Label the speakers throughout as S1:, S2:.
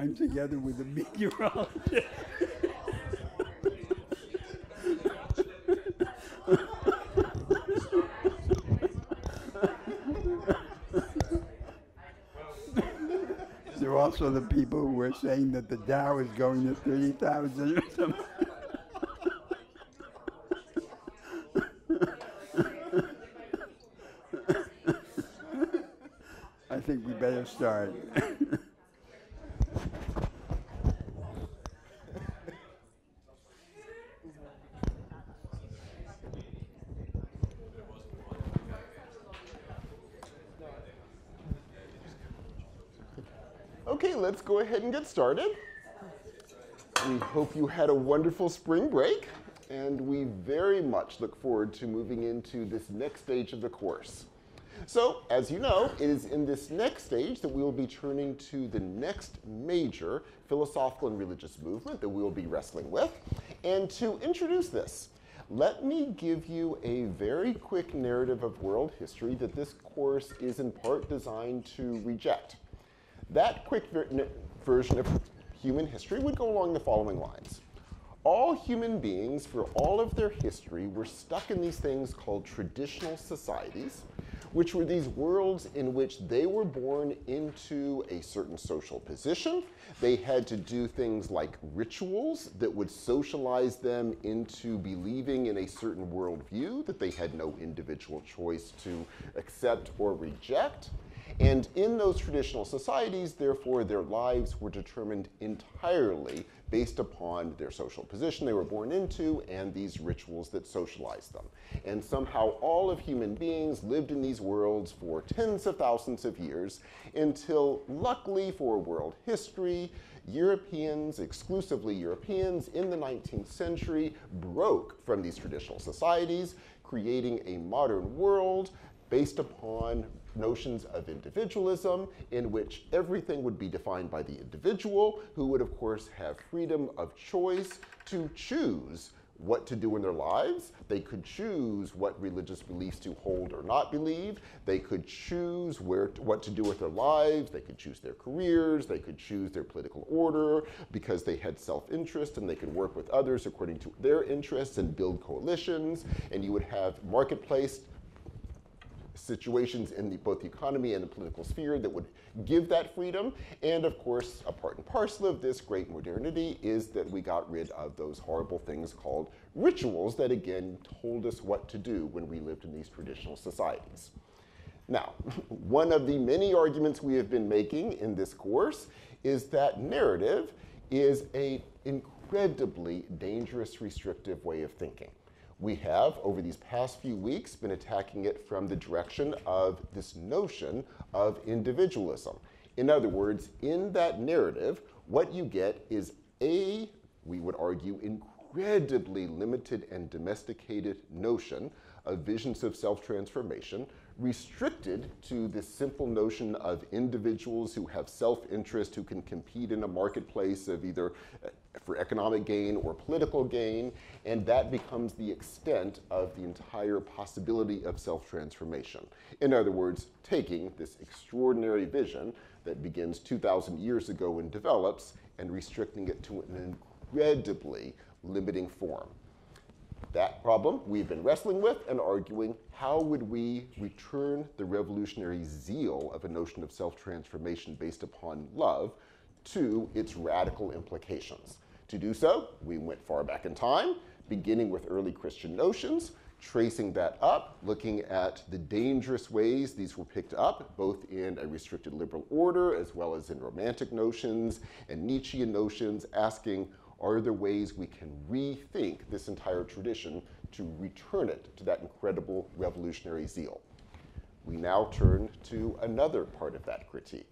S1: time together with a meteorologist. There are also the people who were saying that the Dow is going to 30,000 or something. I think we better start.
S2: Okay, let's go ahead and get started. We hope you had a wonderful spring break, and we very much look forward to moving into this next stage of the course. So, as you know, it is in this next stage that we will be turning to the next major philosophical and religious movement that we will be wrestling with. And to introduce this, let me give you a very quick narrative of world history that this course is in part designed to reject. That quick version of human history would go along the following lines. All human beings, for all of their history, were stuck in these things called traditional societies, which were these worlds in which they were born into a certain social position. They had to do things like rituals that would socialize them into believing in a certain worldview that they had no individual choice to accept or reject. And in those traditional societies, therefore, their lives were determined entirely based upon their social position they were born into and these rituals that socialized them. And somehow all of human beings lived in these worlds for tens of thousands of years until, luckily for world history, Europeans, exclusively Europeans, in the 19th century broke from these traditional societies, creating a modern world based upon notions of individualism in which everything would be defined by the individual who would of course have freedom of choice to choose what to do in their lives. They could choose what religious beliefs to hold or not believe. They could choose where to, what to do with their lives. They could choose their careers. They could choose their political order because they had self-interest and they could work with others according to their interests and build coalitions. And you would have marketplace situations in the, both the economy and the political sphere that would give that freedom. And of course, a part and parcel of this great modernity is that we got rid of those horrible things called rituals that again told us what to do when we lived in these traditional societies. Now, one of the many arguments we have been making in this course is that narrative is an incredibly dangerous restrictive way of thinking we have, over these past few weeks, been attacking it from the direction of this notion of individualism. In other words, in that narrative, what you get is a, we would argue, incredibly limited and domesticated notion of visions of self-transformation restricted to this simple notion of individuals who have self-interest, who can compete in a marketplace of either for economic gain or political gain, and that becomes the extent of the entire possibility of self-transformation. In other words, taking this extraordinary vision that begins 2,000 years ago and develops and restricting it to an incredibly limiting form. That problem we've been wrestling with and arguing how would we return the revolutionary zeal of a notion of self-transformation based upon love to its radical implications. To do so, we went far back in time, beginning with early Christian notions, tracing that up, looking at the dangerous ways these were picked up, both in a restricted liberal order as well as in romantic notions and Nietzschean notions, asking are there ways we can rethink this entire tradition to return it to that incredible revolutionary zeal? We now turn to another part of that critique.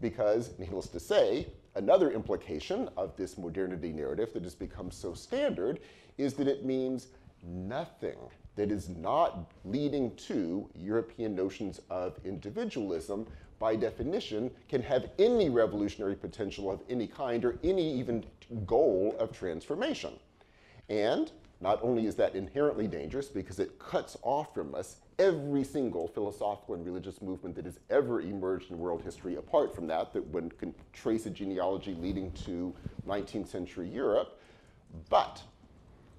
S2: Because, needless to say, another implication of this modernity narrative that has become so standard is that it means nothing that is not leading to European notions of individualism by definition, can have any revolutionary potential of any kind or any even goal of transformation. And not only is that inherently dangerous because it cuts off from us every single philosophical and religious movement that has ever emerged in world history, apart from that, that one can trace a genealogy leading to 19th century Europe. But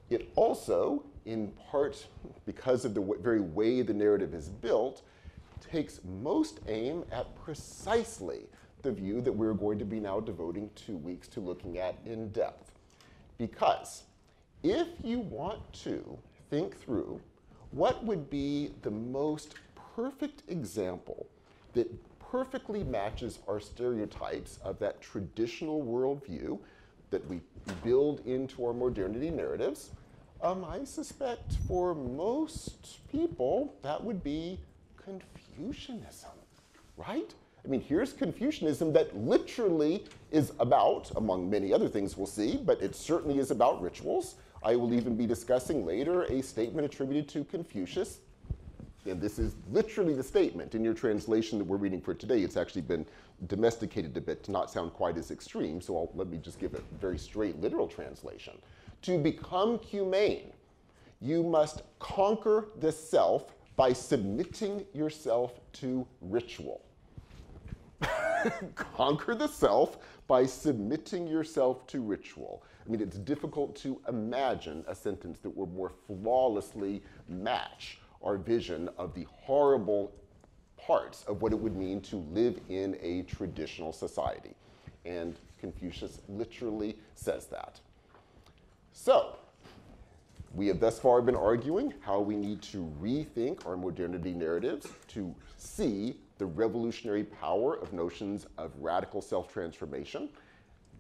S2: it also, in part because of the very way the narrative is built, takes most aim at precisely the view that we're going to be now devoting two weeks to looking at in depth. Because if you want to think through what would be the most perfect example that perfectly matches our stereotypes of that traditional worldview that we build into our modernity narratives, um, I suspect for most people that would be Confucianism, right? I mean, here's Confucianism that literally is about, among many other things we'll see, but it certainly is about rituals. I will even be discussing later a statement attributed to Confucius. And this is literally the statement in your translation that we're reading for today. It's actually been domesticated a bit to not sound quite as extreme, so I'll, let me just give a very straight literal translation. To become humane, you must conquer the self by submitting yourself to ritual. conquer the self by submitting yourself to ritual. I mean, it's difficult to imagine a sentence that would more flawlessly match our vision of the horrible parts of what it would mean to live in a traditional society. And Confucius literally says that. So, we have thus far been arguing how we need to rethink our modernity narratives to see the revolutionary power of notions of radical self transformation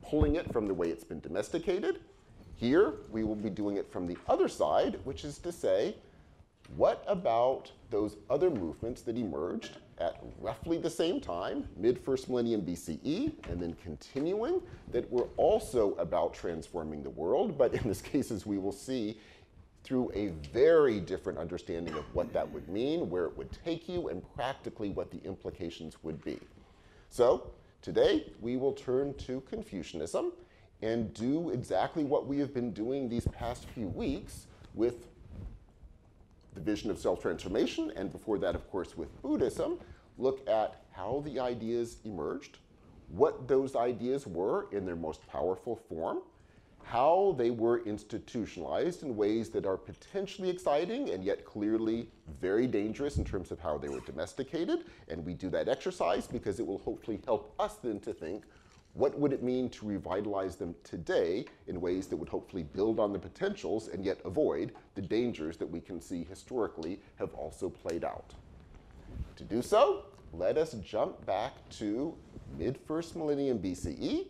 S2: pulling it from the way it's been domesticated. Here, we will be doing it from the other side, which is to say, what about those other movements that emerged at roughly the same time, mid first millennium BCE, and then continuing, that were also about transforming the world, but in this case, as we will see, through a very different understanding of what that would mean, where it would take you, and practically what the implications would be. So, Today, we will turn to Confucianism and do exactly what we have been doing these past few weeks with the vision of self transformation, and before that, of course, with Buddhism. Look at how the ideas emerged, what those ideas were in their most powerful form, how they were institutionalized in ways that are potentially exciting and yet clearly very dangerous in terms of how they were domesticated. And we do that exercise because it will hopefully help us then to think what would it mean to revitalize them today in ways that would hopefully build on the potentials and yet avoid the dangers that we can see historically have also played out. To do so, let us jump back to mid first millennium BCE,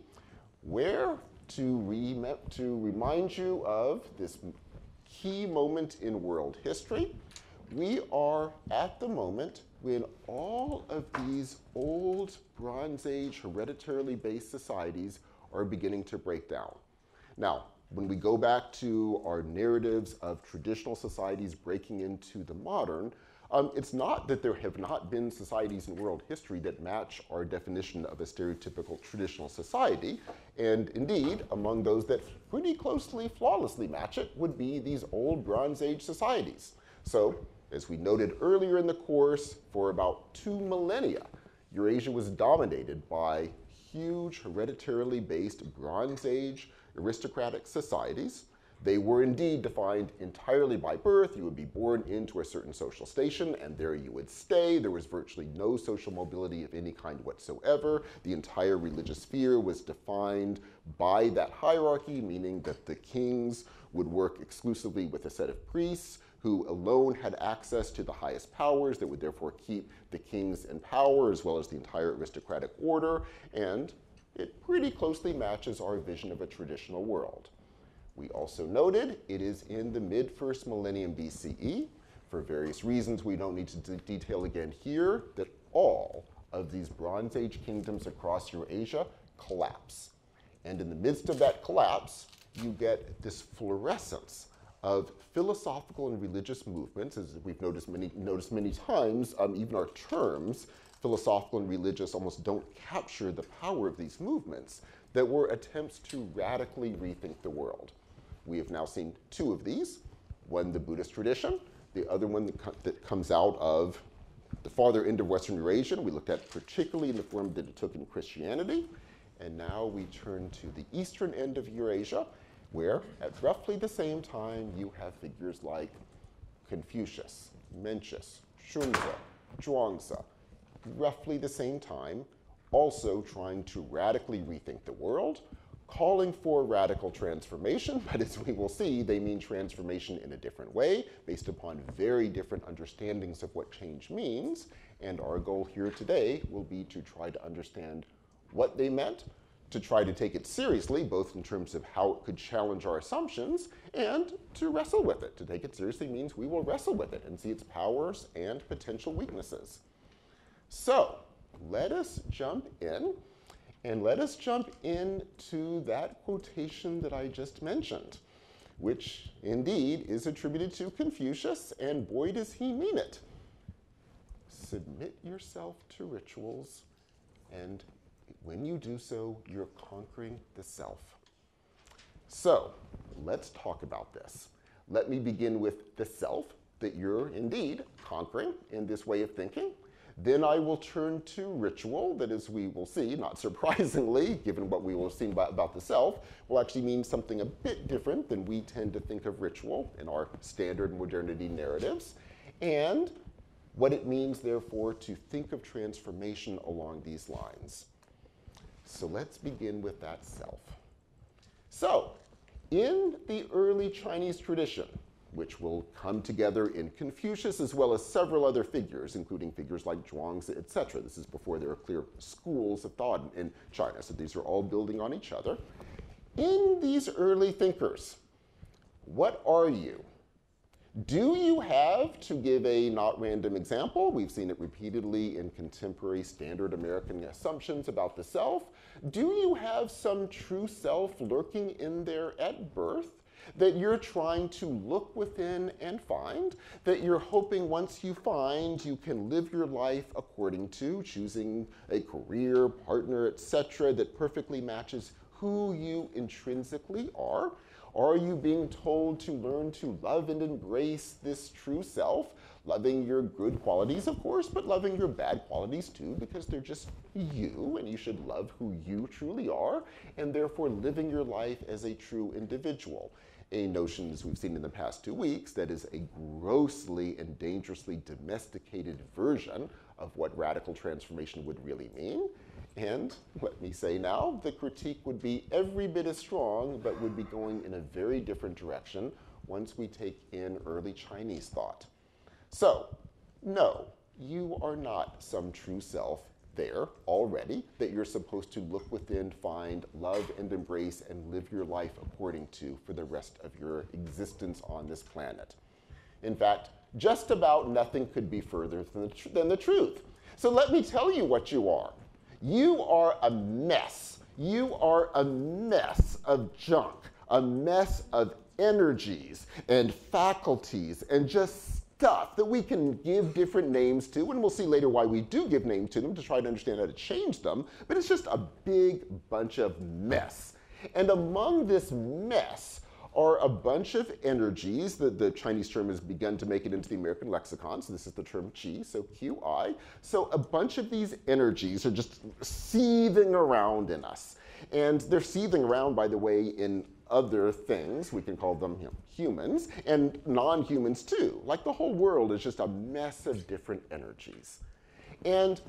S2: where to, rem- to remind you of this key moment in world history. We are at the moment when all of these old Bronze Age hereditarily based societies are beginning to break down. Now, when we go back to our narratives of traditional societies breaking into the modern, um, it's not that there have not been societies in world history that match our definition of a stereotypical traditional society. And indeed, among those that pretty closely, flawlessly match it would be these old Bronze Age societies. So, as we noted earlier in the course, for about two millennia, Eurasia was dominated by huge hereditarily based Bronze Age aristocratic societies. They were indeed defined entirely by birth. You would be born into a certain social station, and there you would stay. There was virtually no social mobility of any kind whatsoever. The entire religious sphere was defined by that hierarchy, meaning that the kings would work exclusively with a set of priests who alone had access to the highest powers that would therefore keep the kings in power as well as the entire aristocratic order. And it pretty closely matches our vision of a traditional world. We also noted it is in the mid first millennium BCE. For various reasons we don't need to de detail again here, that all of these Bronze Age kingdoms across Eurasia collapse. And in the midst of that collapse, you get this fluorescence of philosophical and religious movements, as we've noticed many, noticed many times, um, even our terms, philosophical and religious, almost don't capture the power of these movements, that were attempts to radically rethink the world. We have now seen two of these. One, the Buddhist tradition, the other one that, co- that comes out of the farther end of Western Eurasia, we looked at particularly in the form that it took in Christianity. And now we turn to the eastern end of Eurasia, where at roughly the same time you have figures like Confucius, Mencius, Xunzi, Zhuangzi, roughly the same time, also trying to radically rethink the world, calling for radical transformation, but as we will see, they mean transformation in a different way, based upon very different understandings of what change means. And our goal here today will be to try to understand what they meant, to try to take it seriously, both in terms of how it could challenge our assumptions and to wrestle with it. To take it seriously means we will wrestle with it and see its powers and potential weaknesses. So let us jump in and let us jump into that quotation that I just mentioned, which indeed is attributed to Confucius, and boy, does he mean it. Submit yourself to rituals, and when you do so, you're conquering the self. So let's talk about this. Let me begin with the self that you're indeed conquering in this way of thinking. Then I will turn to ritual, that as we will see, not surprisingly, given what we will have seen about, about, the self, will actually mean something a bit different than we tend to think of ritual in our standard modernity narratives, and what it means, therefore, to think of transformation along these lines. So let's begin with that self. So, in the early Chinese tradition, which will come together in Confucius as well as several other figures, including figures like Zhuangzi, etc. This is before there are clear schools of thought in China, so these are all building on each other. In these early thinkers, what are you? Do you have, to give a not random example, we've seen it repeatedly in contemporary standard American assumptions about the self, do you have some true self lurking in there at birth? That you're trying to look within and find, that you're hoping once you find you can live your life according to, choosing a career, partner, etc., that perfectly matches who you intrinsically are? Are you being told to learn to love and embrace this true self? Loving your good qualities, of course, but loving your bad qualities too, because they're just you, and you should love who you truly are, and therefore living your life as a true individual a notion, as we've seen in the past two weeks, that is a grossly and dangerously domesticated version of what radical transformation would really mean. And let me say now, the critique would be every bit as strong, but would be going in a very different direction once we take in early Chinese thought. So, no, you are not some true self there already that you're supposed to look within, find, love, and embrace, and live your life according to for the rest of your existence on this planet. In fact, just about nothing could be further than the, tr- than the truth. So let me tell you what you are. You are a mess. You are a mess of junk, a mess of energies and faculties and just stuff that we can give different names to, and we'll see later why we do give names to them to try to understand how to change them, but it's just a big bunch of mess. And among this mess are a bunch of energies that the Chinese term has begun to make it into the American lexicon. So this is the term qi, so QI. So a bunch of these energies are just seething around in us. And they're seething around, by the way, in other things, we can call them you know, humans, and non humans too. Like the whole world is just a mess of different energies. And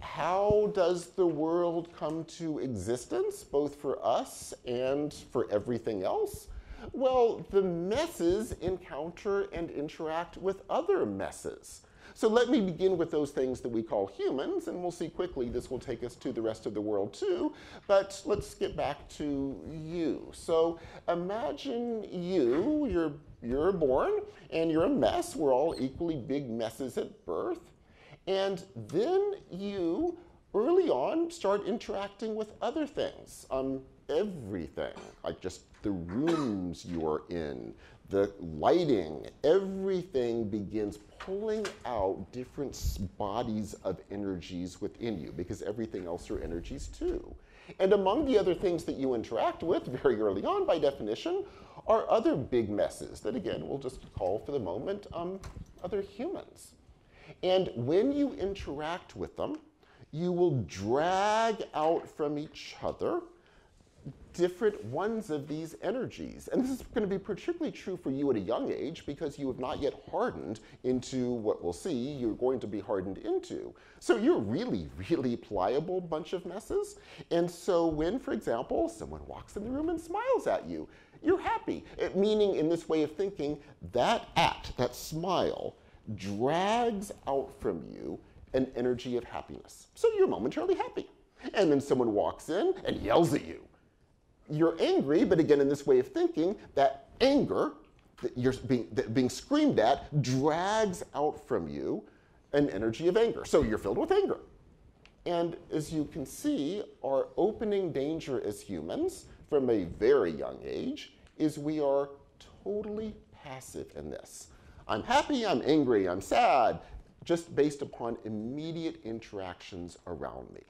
S2: how does the world come to existence, both for us and for everything else? Well, the messes encounter and interact with other messes. So let me begin with those things that we call humans, and we'll see quickly this will take us to the rest of the world too. But let's get back to you. So imagine you, you're, you're born, and you're a mess. We're all equally big messes at birth. And then you, early on, start interacting with other things. Um, everything, like just the rooms you're in, the lighting, everything begins pulling out different bodies of energies within you because everything else are energies too. And among the other things that you interact with very early on, by definition, are other big messes that, again, we'll just call for the moment um, other humans. And when you interact with them, you will drag out from each other different ones of these energies. And this is going to be particularly true for you at a young age because you have not yet hardened into what we'll see you're going to be hardened into. So you're really, really pliable bunch of messes. And so when, for example, someone walks in the room and smiles at you, you're happy. It, meaning, in this way of thinking, that act, that smile, drags out from you an energy of happiness. So you're momentarily happy. And then someone walks in and yells at you you're angry, but again, in this way of thinking, that anger that you're being, that being screamed at drags out from you an energy of anger. So you're filled with anger. And as you can see, our opening danger as humans from a very young age is we are totally passive in this. I'm happy, I'm angry, I'm sad, just based upon immediate interactions around me.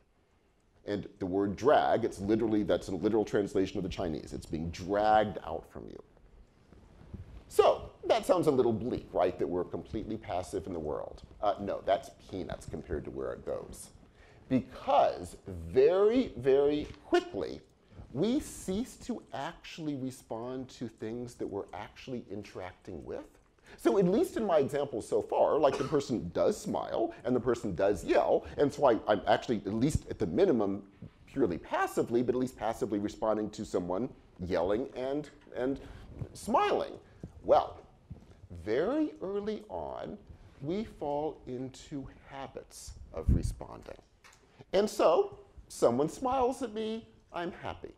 S2: And the word drag, it's literally, that's a literal translation of the Chinese. It's being dragged out from you. So that sounds a little bleak, right? That we're completely passive in the world. Uh, no, that's peanuts compared to where it goes. Because very, very quickly, we cease to actually respond to things that we're actually interacting with so at least in my example so far, like the person does smile and the person does yell, and so I, I'm actually at least at the minimum purely passively, but at least passively responding to someone yelling and, and smiling. Well, very early on, we fall into habits of responding. And so, someone smiles at me, I'm happy.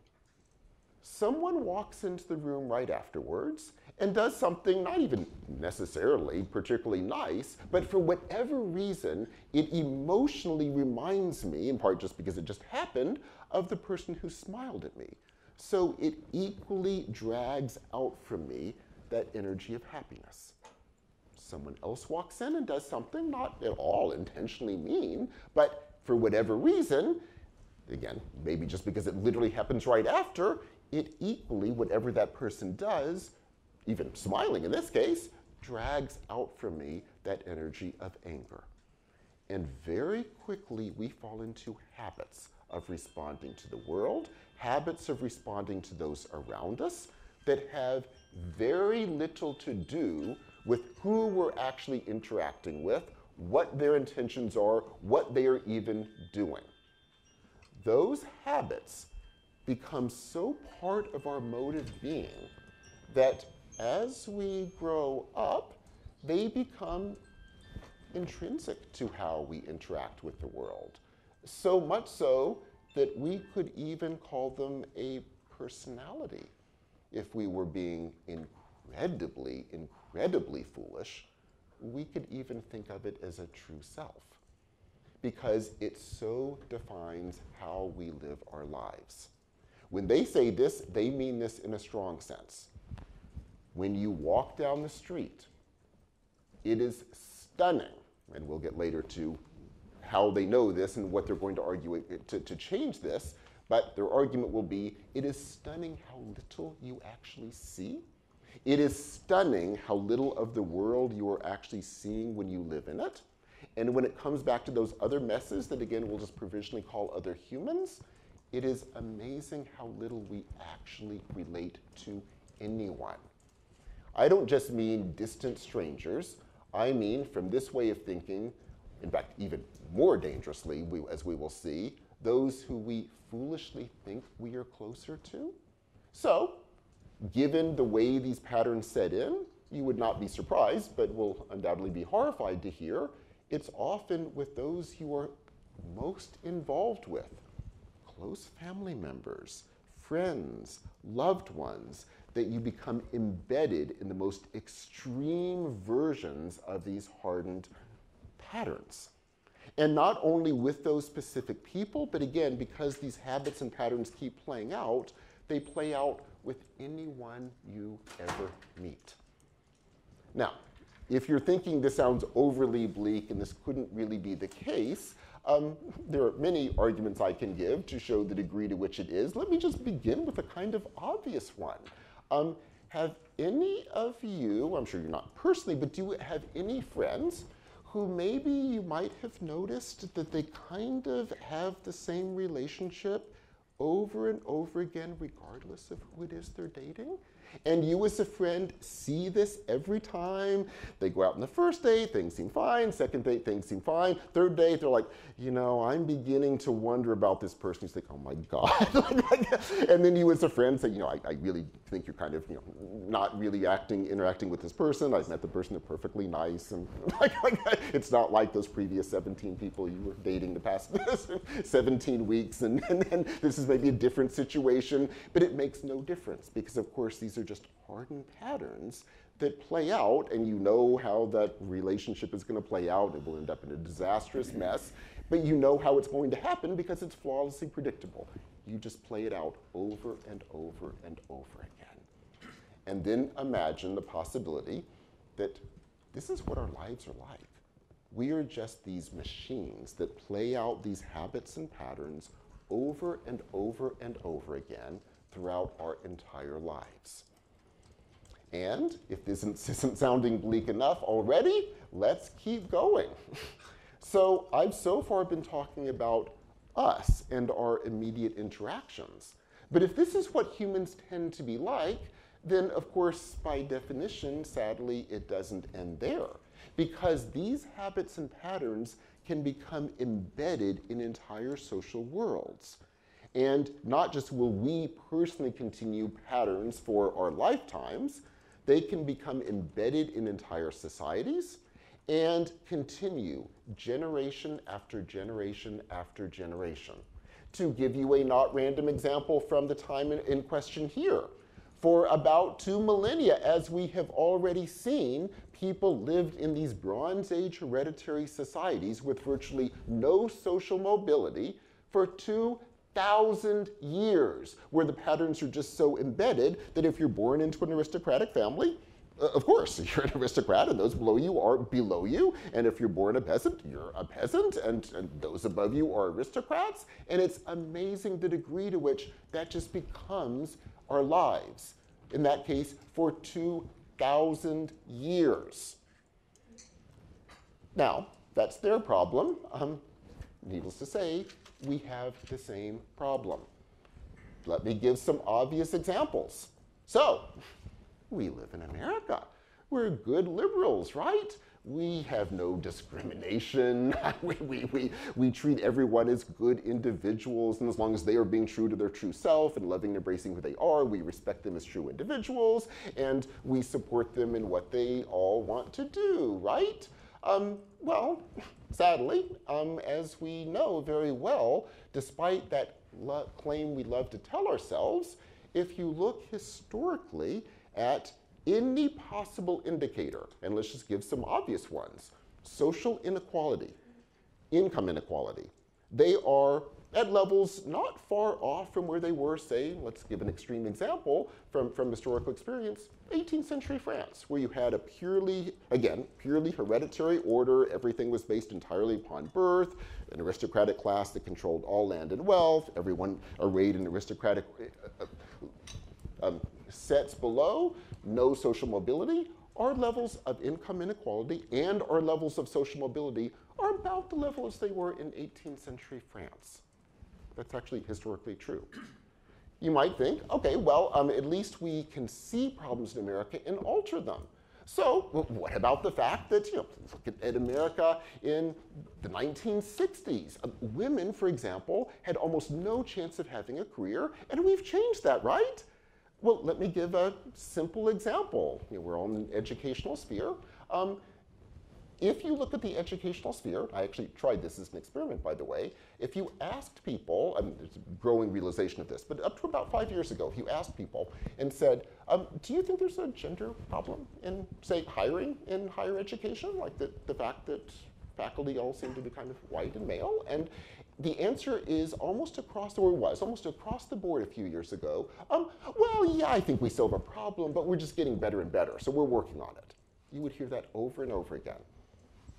S2: Someone walks into the room right afterwards and does something not even necessarily particularly nice, but for whatever reason, it emotionally reminds me, in part just because it just happened, of the person who smiled at me. So it equally drags out from me that energy of happiness. Someone else walks in and does something not at all intentionally mean, but for whatever reason, again, maybe just because it literally happens right after, it equally, whatever that person does, even smiling in this case, drags out from me that energy of anger. And very quickly, we fall into habits of responding to the world, habits of responding to those around us that have very little to do with who we're actually interacting with, what their intentions are, what they are even doing. Those habits become so part of our mode of being that as we grow up, they become intrinsic to how we interact with the world. So much so that we could even call them a personality if we were being incredibly, incredibly foolish. We could even think of it as a true self because it so defines how we live our lives. When they say this, they mean this in a strong sense when you walk down the street, it is stunning, and we'll get later to how they know this and what they're going to argue to, to change this, but their argument will be it is stunning how little you actually see. It is stunning how little of the world you are actually seeing when you live in it. And when it comes back to those other messes that, again, we'll just provisionally call other humans, it is amazing how little we actually relate to anyone. I don't just mean distant strangers. I mean, from this way of thinking, in fact, even more dangerously, we, as we will see, those who we foolishly think we are closer to. So, given the way these patterns set in, you would not be surprised, but will undoubtedly be horrified to hear, it's often with those you are most involved with close family members, friends, loved ones that you become embedded in the most extreme versions of these hardened patterns. And not only with those specific people, but again, because these habits and patterns keep playing out, they play out with anyone you ever meet. Now, if you're thinking this sounds overly bleak and this couldn't really be the case, um, there are many arguments I can give to show the degree to which it is. Let me just begin with a kind of obvious one. Um, have any of you, I'm sure you're not personally, but do you have any friends who maybe you might have noticed that they kind of have the same relationship over and over again, regardless of who it is they're dating? And you, as a friend, see this every time. They go out on the first date, things seem fine. Second date, things seem fine. Third date, they're like, you know, I'm beginning to wonder about this person. You think, oh my God. and then you, as a friend, say, you know, I, I, really think you're kind of, you know, not really acting, interacting with this person. I've met the person, they're perfectly nice. And it's not like those previous 17 people you were dating the past 17 weeks. And, and then this is maybe a different situation. But it makes no difference because, of course, these are just hardened patterns that play out, and you know how that relationship is going to play out. It will end up in a disastrous mm-hmm. mess, but you know how it's going to happen because it's flawlessly predictable. You just play it out over and over and over again. And then imagine the possibility that this is what our lives are like. We are just these machines that play out these habits and patterns over and over and over again throughout our entire lives. And if this isn't, sounding bleak enough already, let's keep going. so I've so far been talking about us and our immediate interactions. But if this is what humans tend to be like, then of course, by definition, sadly, it doesn't end there. Because these habits and patterns can become embedded in entire social worlds. And not just will we personally continue patterns for our lifetimes, they can become embedded in entire societies and continue generation after generation after generation. To give you a not random example from the time in, in question here, for about two millennia, as we have already seen, people lived in these Bronze Age hereditary societies with virtually no social mobility for two thousand years, where the patterns are just so embedded that if you're born into an aristocratic family, uh, of course, you're an aristocrat, and those below you are below you. And if you're born a peasant, you're a peasant, and, and those above you are aristocrats. And it's amazing the degree to which that just becomes our lives. In that case, for 2,000 years. Now, that's their problem. Um, needless to say, we have the same problem. Let me give some obvious examples. So, we live in America. We're good liberals, right? We have no discrimination. we, we, we, we treat everyone as good individuals, and as long as they are being true to their true self and loving and embracing who they are, we respect them as true individuals, and we support them in what they all want to do, right? Um, well, sadly, um, as we know very well, despite that claim we love to tell ourselves, if you look historically at any possible indicator, and let's just give some obvious ones social inequality, income inequality, they are at levels not far off from where they were, say, let's give an extreme example from, from historical experience, 18th century France, where you had a purely, again, purely hereditary order. Everything was based entirely upon birth, an aristocratic class that controlled all land and wealth, everyone arrayed in aristocratic uh, uh, um, sets below, no social mobility. Our levels of income inequality and our levels of social mobility are about the level as they were in 18th century France. That's actually historically true. You might think, okay, well, um, at least we can see problems in America and alter them. So, what about the fact that, you know, look at, at America in the 1960s? Uh, women, for example, had almost no chance of having a career, and we've changed that, right? Well, let me give a simple example. You know, we're all in the educational sphere. Um, if you look at the educational sphere, I actually tried this as an experiment, by the way. If you asked people, and there's a growing realization of this, but up to about five years ago, if you asked people and said, um, do you think there's a gender problem in, say, hiring in higher education? Like the, the fact that faculty all seem to be kind of white and male? And the answer is almost across the board, was almost across the board a few years ago. Um, well, yeah, I think we still have a problem, but we're just getting better and better, so we're working on it. You would hear that over and over again.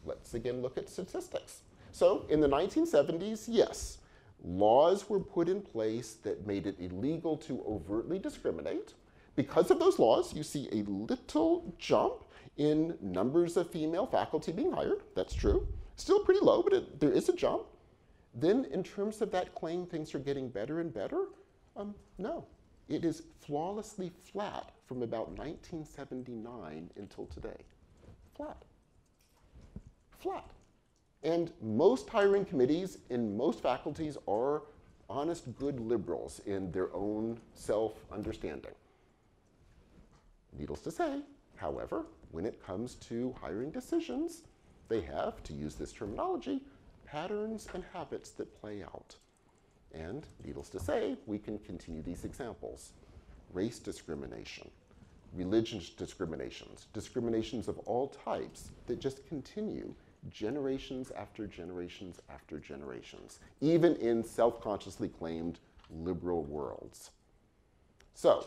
S2: Let's again look at statistics. So in the 1970s, yes, laws were put in place that made it illegal to overtly discriminate. because of those laws, you see a little jump in numbers of female faculty being hired. That's true. Still pretty low, but it, there is a jump. Then, in terms of that claim, things are getting better and better. Um, no, it is flawlessly flat from about 1979 until today. Flat. Flat. And most hiring committees in most faculties are honest, good liberals in their own self understanding. Needless to say, however, when it comes to hiring decisions, they have, to use this terminology, patterns and habits that play out. And needless to say, we can continue these examples. Race discrimination, religious discriminations, discriminations of all types that just continue generations after generations after generations, even in self-consciously claimed liberal worlds. So,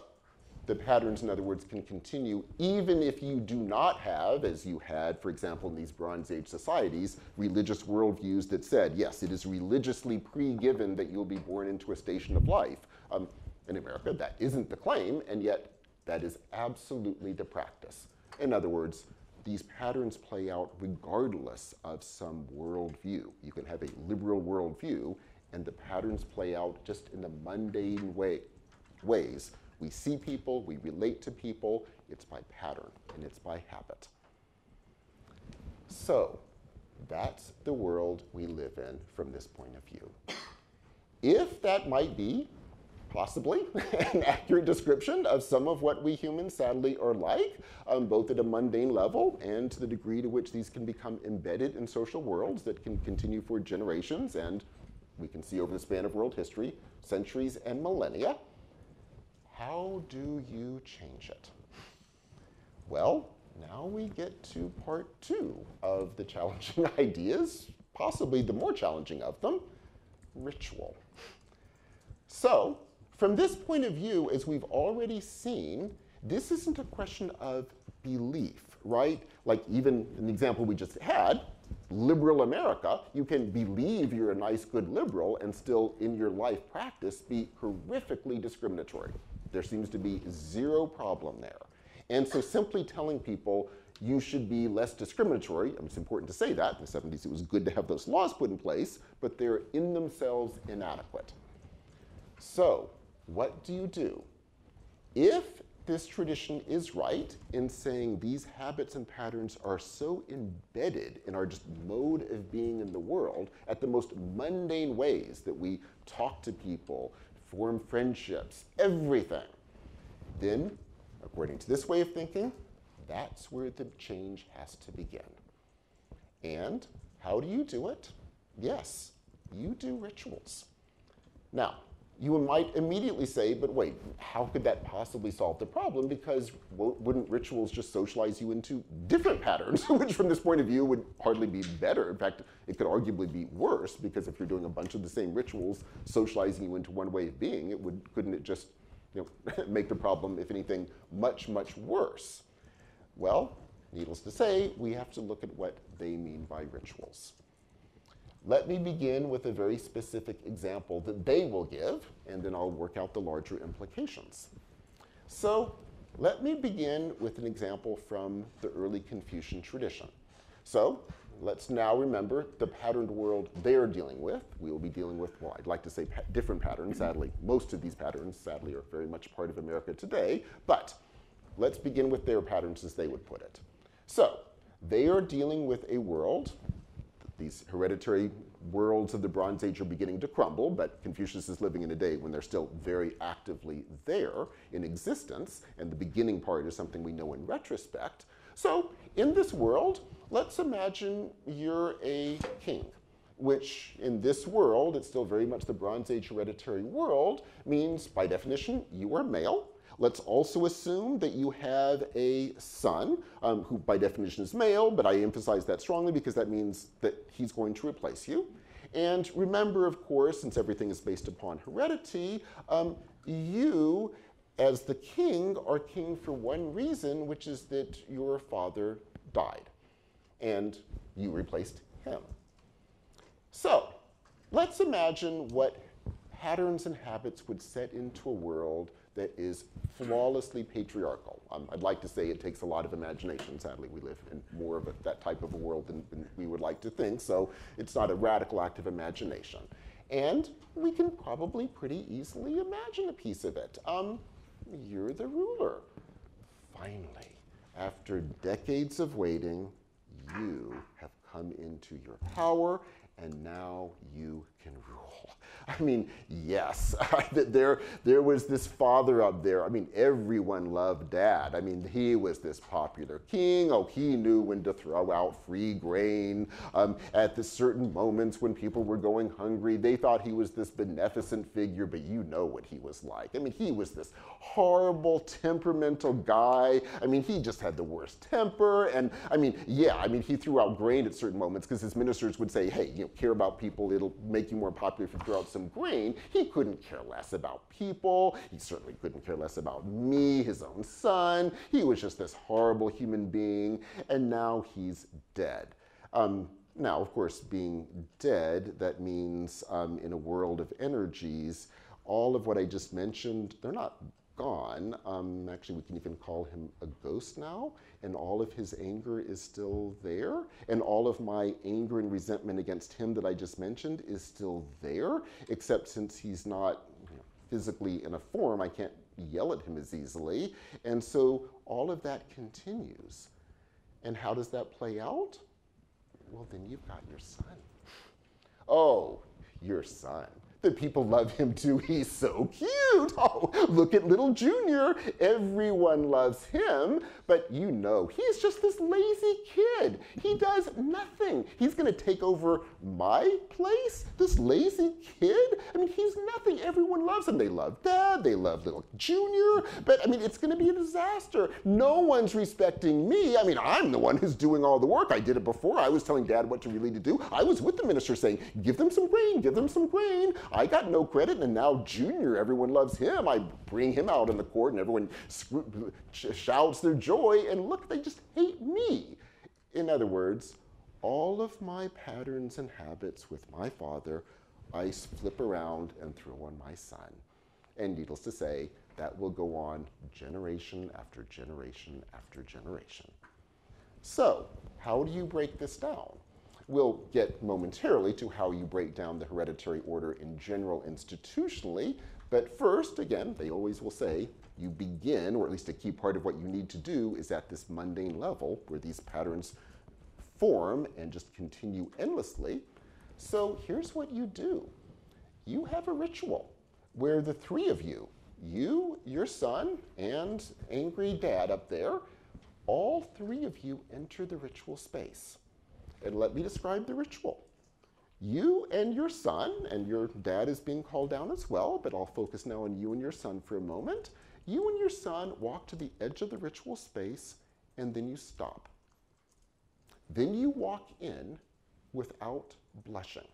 S2: the patterns, in other words, can continue even if you do not have, as you had, for example, in these Bronze Age societies, religious worldviews that said, yes, it is religiously pre given that you'll be born into a station of life. Um, in America, that isn't the claim, and yet that is absolutely the practice. In other words, these patterns play out regardless of some worldview. You can have a liberal worldview, and the patterns play out just in the mundane way, ways we see people, we relate to people, it's by pattern and it's by habit. So, that's the world we live in from this point of view. If that might be, possibly, an accurate description of some of what we humans sadly are like, um, both at a mundane level and to the degree to which these can become embedded in social worlds that can continue for generations and we can see over the span of world history, centuries and millennia. How do you change it? Well, now we get to part two of the challenging ideas, possibly the more challenging of them, ritual. So, from this point of view, as we've already seen, this isn't a question of belief, right? Like even in the example we just had, liberal America, you can believe you're a nice, good liberal and still in your life practice be horrifically discriminatory. There seems to be zero problem there. And so simply telling people you should be less discriminatory, it's important to say that, in the 70s it was good to have those laws put in place, but they're in themselves inadequate. So what do you do? If this tradition is right in saying these habits and patterns are so embedded in our just mode of being in the world at the most mundane ways that we talk to people, form friendships, everything, then, according to this way of thinking, that's where the change has to begin. And how do you do it? Yes, you do rituals. Now, you might immediately say, but wait, how could that possibly solve the problem? Because wouldn't rituals just socialize you into different patterns, which from this point of view would hardly be better. In fact, it could arguably be worse because if you're doing a bunch of the same rituals socializing you into one way of being, it would couldn't it just you know, make the problem, if anything, much, much worse? Well, needless to say, we have to look at what they mean by rituals. Let me begin with a very specific example that they will give, and then I'll work out the larger implications. So let me begin with an example from the early Confucian tradition. So let's now remember the patterned world they're dealing with. We will be dealing with, well, I'd like to say pa different patterns. Sadly, most of these patterns, sadly, are very much part of America today. But let's begin with their patterns as they would put it. So they are dealing with a world these hereditary worlds of the Bronze Age are beginning to crumble, but Confucius is living in a day when they're still very actively there in existence, and the beginning part is something we know in retrospect. So, in this world, let's imagine you're a king, which in this world, it's still very much the Bronze Age hereditary world, means by definition, you are male. Let's also assume that you have a son, um, who by definition is male, but I emphasize that strongly because that means that he's going to replace you. And remember, of course, since everything is based upon heredity, um, you, as the king, are king for one reason, which is that your father died and you replaced him. So let's imagine what patterns and habits would set into a world that is flawlessly patriarchal. Um, I'd like to say it takes a lot of imagination. Sadly, we live in more of a, that type of a world than, than we would like to think, so it's not a radical act of imagination. And we can probably pretty easily imagine a piece of it. Um, you're the ruler. Finally, after decades of waiting, you have come into your power, and now you can rule. I mean, yes, there, there was this father up there. I mean, everyone loved dad. I mean, he was this popular king. Oh, he knew when to throw out free grain. Um, at the certain moments when people were going hungry, they thought he was this beneficent figure, but you know what he was like. I mean, he was this horrible, temperamental guy. I mean, he just had the worst temper. And I mean, yeah, I mean, he threw out grain at certain moments because his ministers would say, hey, you know, care about people, it'll make you more popular if you throw out some grain. He couldn't care less about people. He certainly couldn't care less about me, his own son. He was just this horrible human being. And now he's dead. Um, now, of course, being dead, that means um, in a world of energies, all of what I just mentioned, they're not gone. Um, actually, we can even call him a ghost now, and all of his anger is still there, and all of my anger and resentment against him that I just mentioned is still there, except since he's not you know, physically in a form, I can't yell at him as easily, and so all of that continues. And how does that play out? Well, then you've got your son. Oh, your son. The people love him too. He's so cute. Oh, look at little Junior. Everyone loves him, but you know, he's just this lazy kid. He does nothing. He's going to take over my place? This lazy kid? I mean, he's nothing. Everyone loves him. They love Dad, they love little Junior, but I mean, it's going to be a disaster. No one's respecting me. I mean, I'm the one who's doing all the work. I did it before. I was telling Dad what to really to do. I was with the minister saying, give them some grain, give them some grain. I got no credit, and now Junior, everyone loves him. I bring him out in the court, and everyone shouts their joy, and look, they just hate me. In other words, all of my patterns and habits with my father, I flip around and throw on my son. And needless to say, that will go on generation after generation after generation. So, how do you break this down? We'll get momentarily to how you break down the hereditary order in general institutionally, but first, again, they always will say, you begin, or at least a key part of what you need to do is at this mundane level where these patterns form and just continue endlessly. So here's what you do. You have a ritual where the three of you, you, your son, and angry dad up there, all three of you enter the ritual space. And let me describe the ritual. You and your son, and your dad is being called down as well, but I'll focus now on you and your son for a moment. You and your son walk to the edge of the ritual space, and then you stop. Then you walk in without blushing.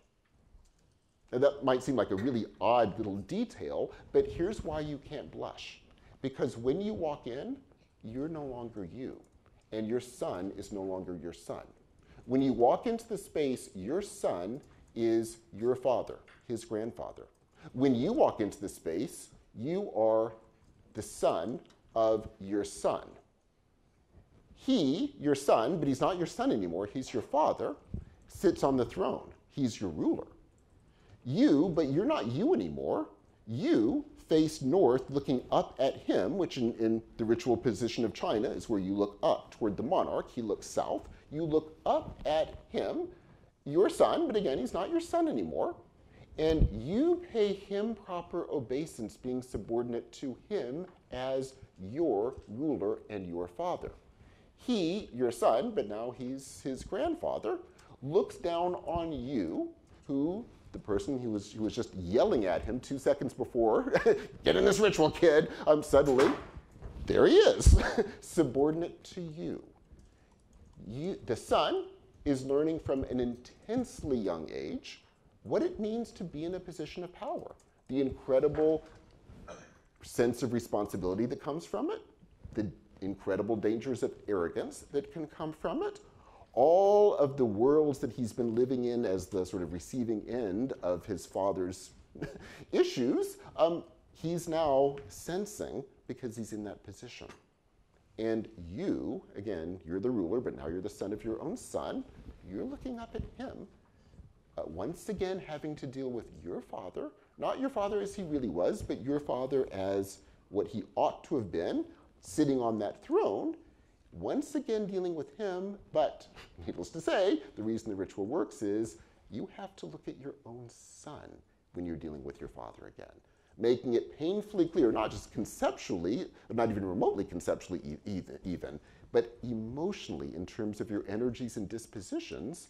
S2: And that might seem like a really odd little detail, but here's why you can't blush. Because when you walk in, you're no longer you, and your son is no longer your son. When you walk into the space, your son is your father, his grandfather. When you walk into the space, you are the son of your son. He, your son, but he's not your son anymore, he's your father, sits on the throne. He's your ruler. You, but you're not you anymore. You face north looking up at him, which in, in, the ritual position of China is where you look up toward the monarch. He looks south. You look up at him, your son, but again, he's not your son anymore. And you pay him proper obeisance, being subordinate to him as your ruler and your father. He, your son, but now he's his grandfather, looks down on you, who the person who was, who was just yelling at him two seconds before, get in this ritual, kid, um, suddenly, there he is, subordinate to you you, the son is learning from an intensely young age what it means to be in a position of power, the incredible sense of responsibility that comes from it, the incredible dangers of arrogance that can come from it, all of the worlds that he's been living in as the sort of receiving end of his father's issues. Um, he's now sensing because he's in that position. And you, again, you're the ruler, but now you're the son of your own son. You're looking up at him, uh, once again having to deal with your father, not your father as he really was, but your father as what he ought to have been, sitting on that throne. Once again dealing with him, but needless to say, the reason the ritual works is you have to look at your own son when you're dealing with your father again making it painfully clear, not just conceptually, not even remotely conceptually even, but emotionally in terms of your energies and dispositions,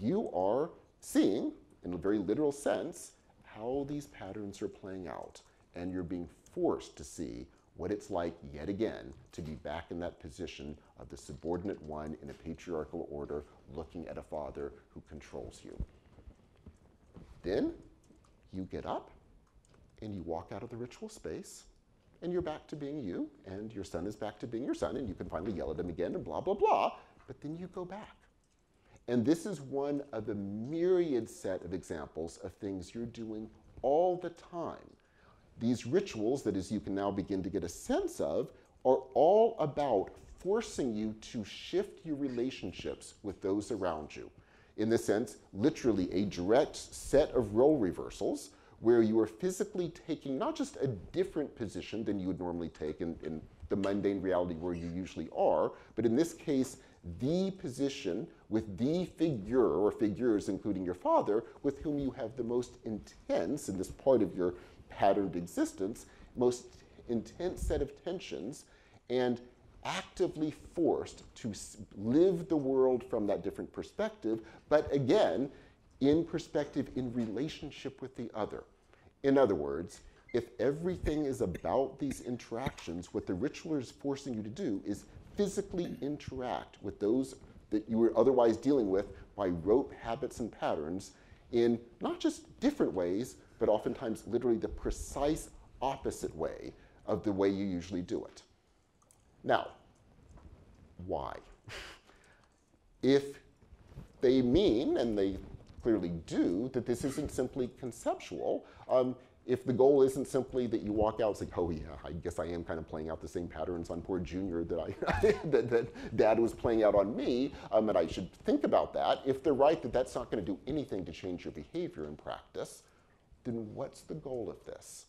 S2: you are seeing, in a very literal sense, how these patterns are playing out. And you're being forced to see what it's like yet again to be back in that position of the subordinate one in a patriarchal order looking at a father who controls you. Then you get up and you walk out of the ritual space and you're back to being you and your son is back to being your son and you can finally yell at him again and blah, blah, blah. But then you go back. And this is one of a myriad set of examples of things you're doing all the time. These rituals that, as you can now begin to get a sense of, are all about forcing you to shift your relationships with those around you. In the sense, literally a direct set of role reversals where you are physically taking not just a different position than you would normally take in, in the mundane reality where you usually are, but in this case, the position with the figure or figures, including your father, with whom you have the most intense, in this part of your patterned existence, most intense set of tensions, and actively forced to live the world from that different perspective, but again, in perspective in relationship with the other. In other words, if everything is about these interactions, what the ritual is forcing you to do is physically interact with those that you were otherwise dealing with by rote habits and patterns in not just different ways, but oftentimes literally the precise opposite way of the way you usually do it. Now, why? if they mean, and they clearly do, that this isn't simply conceptual. Um, if the goal isn't simply that you walk out and say, oh yeah, I guess I am kind of playing out the same patterns on poor Junior that, I, that, that dad was playing out on me, um, and I should think about that. If they're right that that's not going to do anything to change your behavior in practice, then what's the goal of this?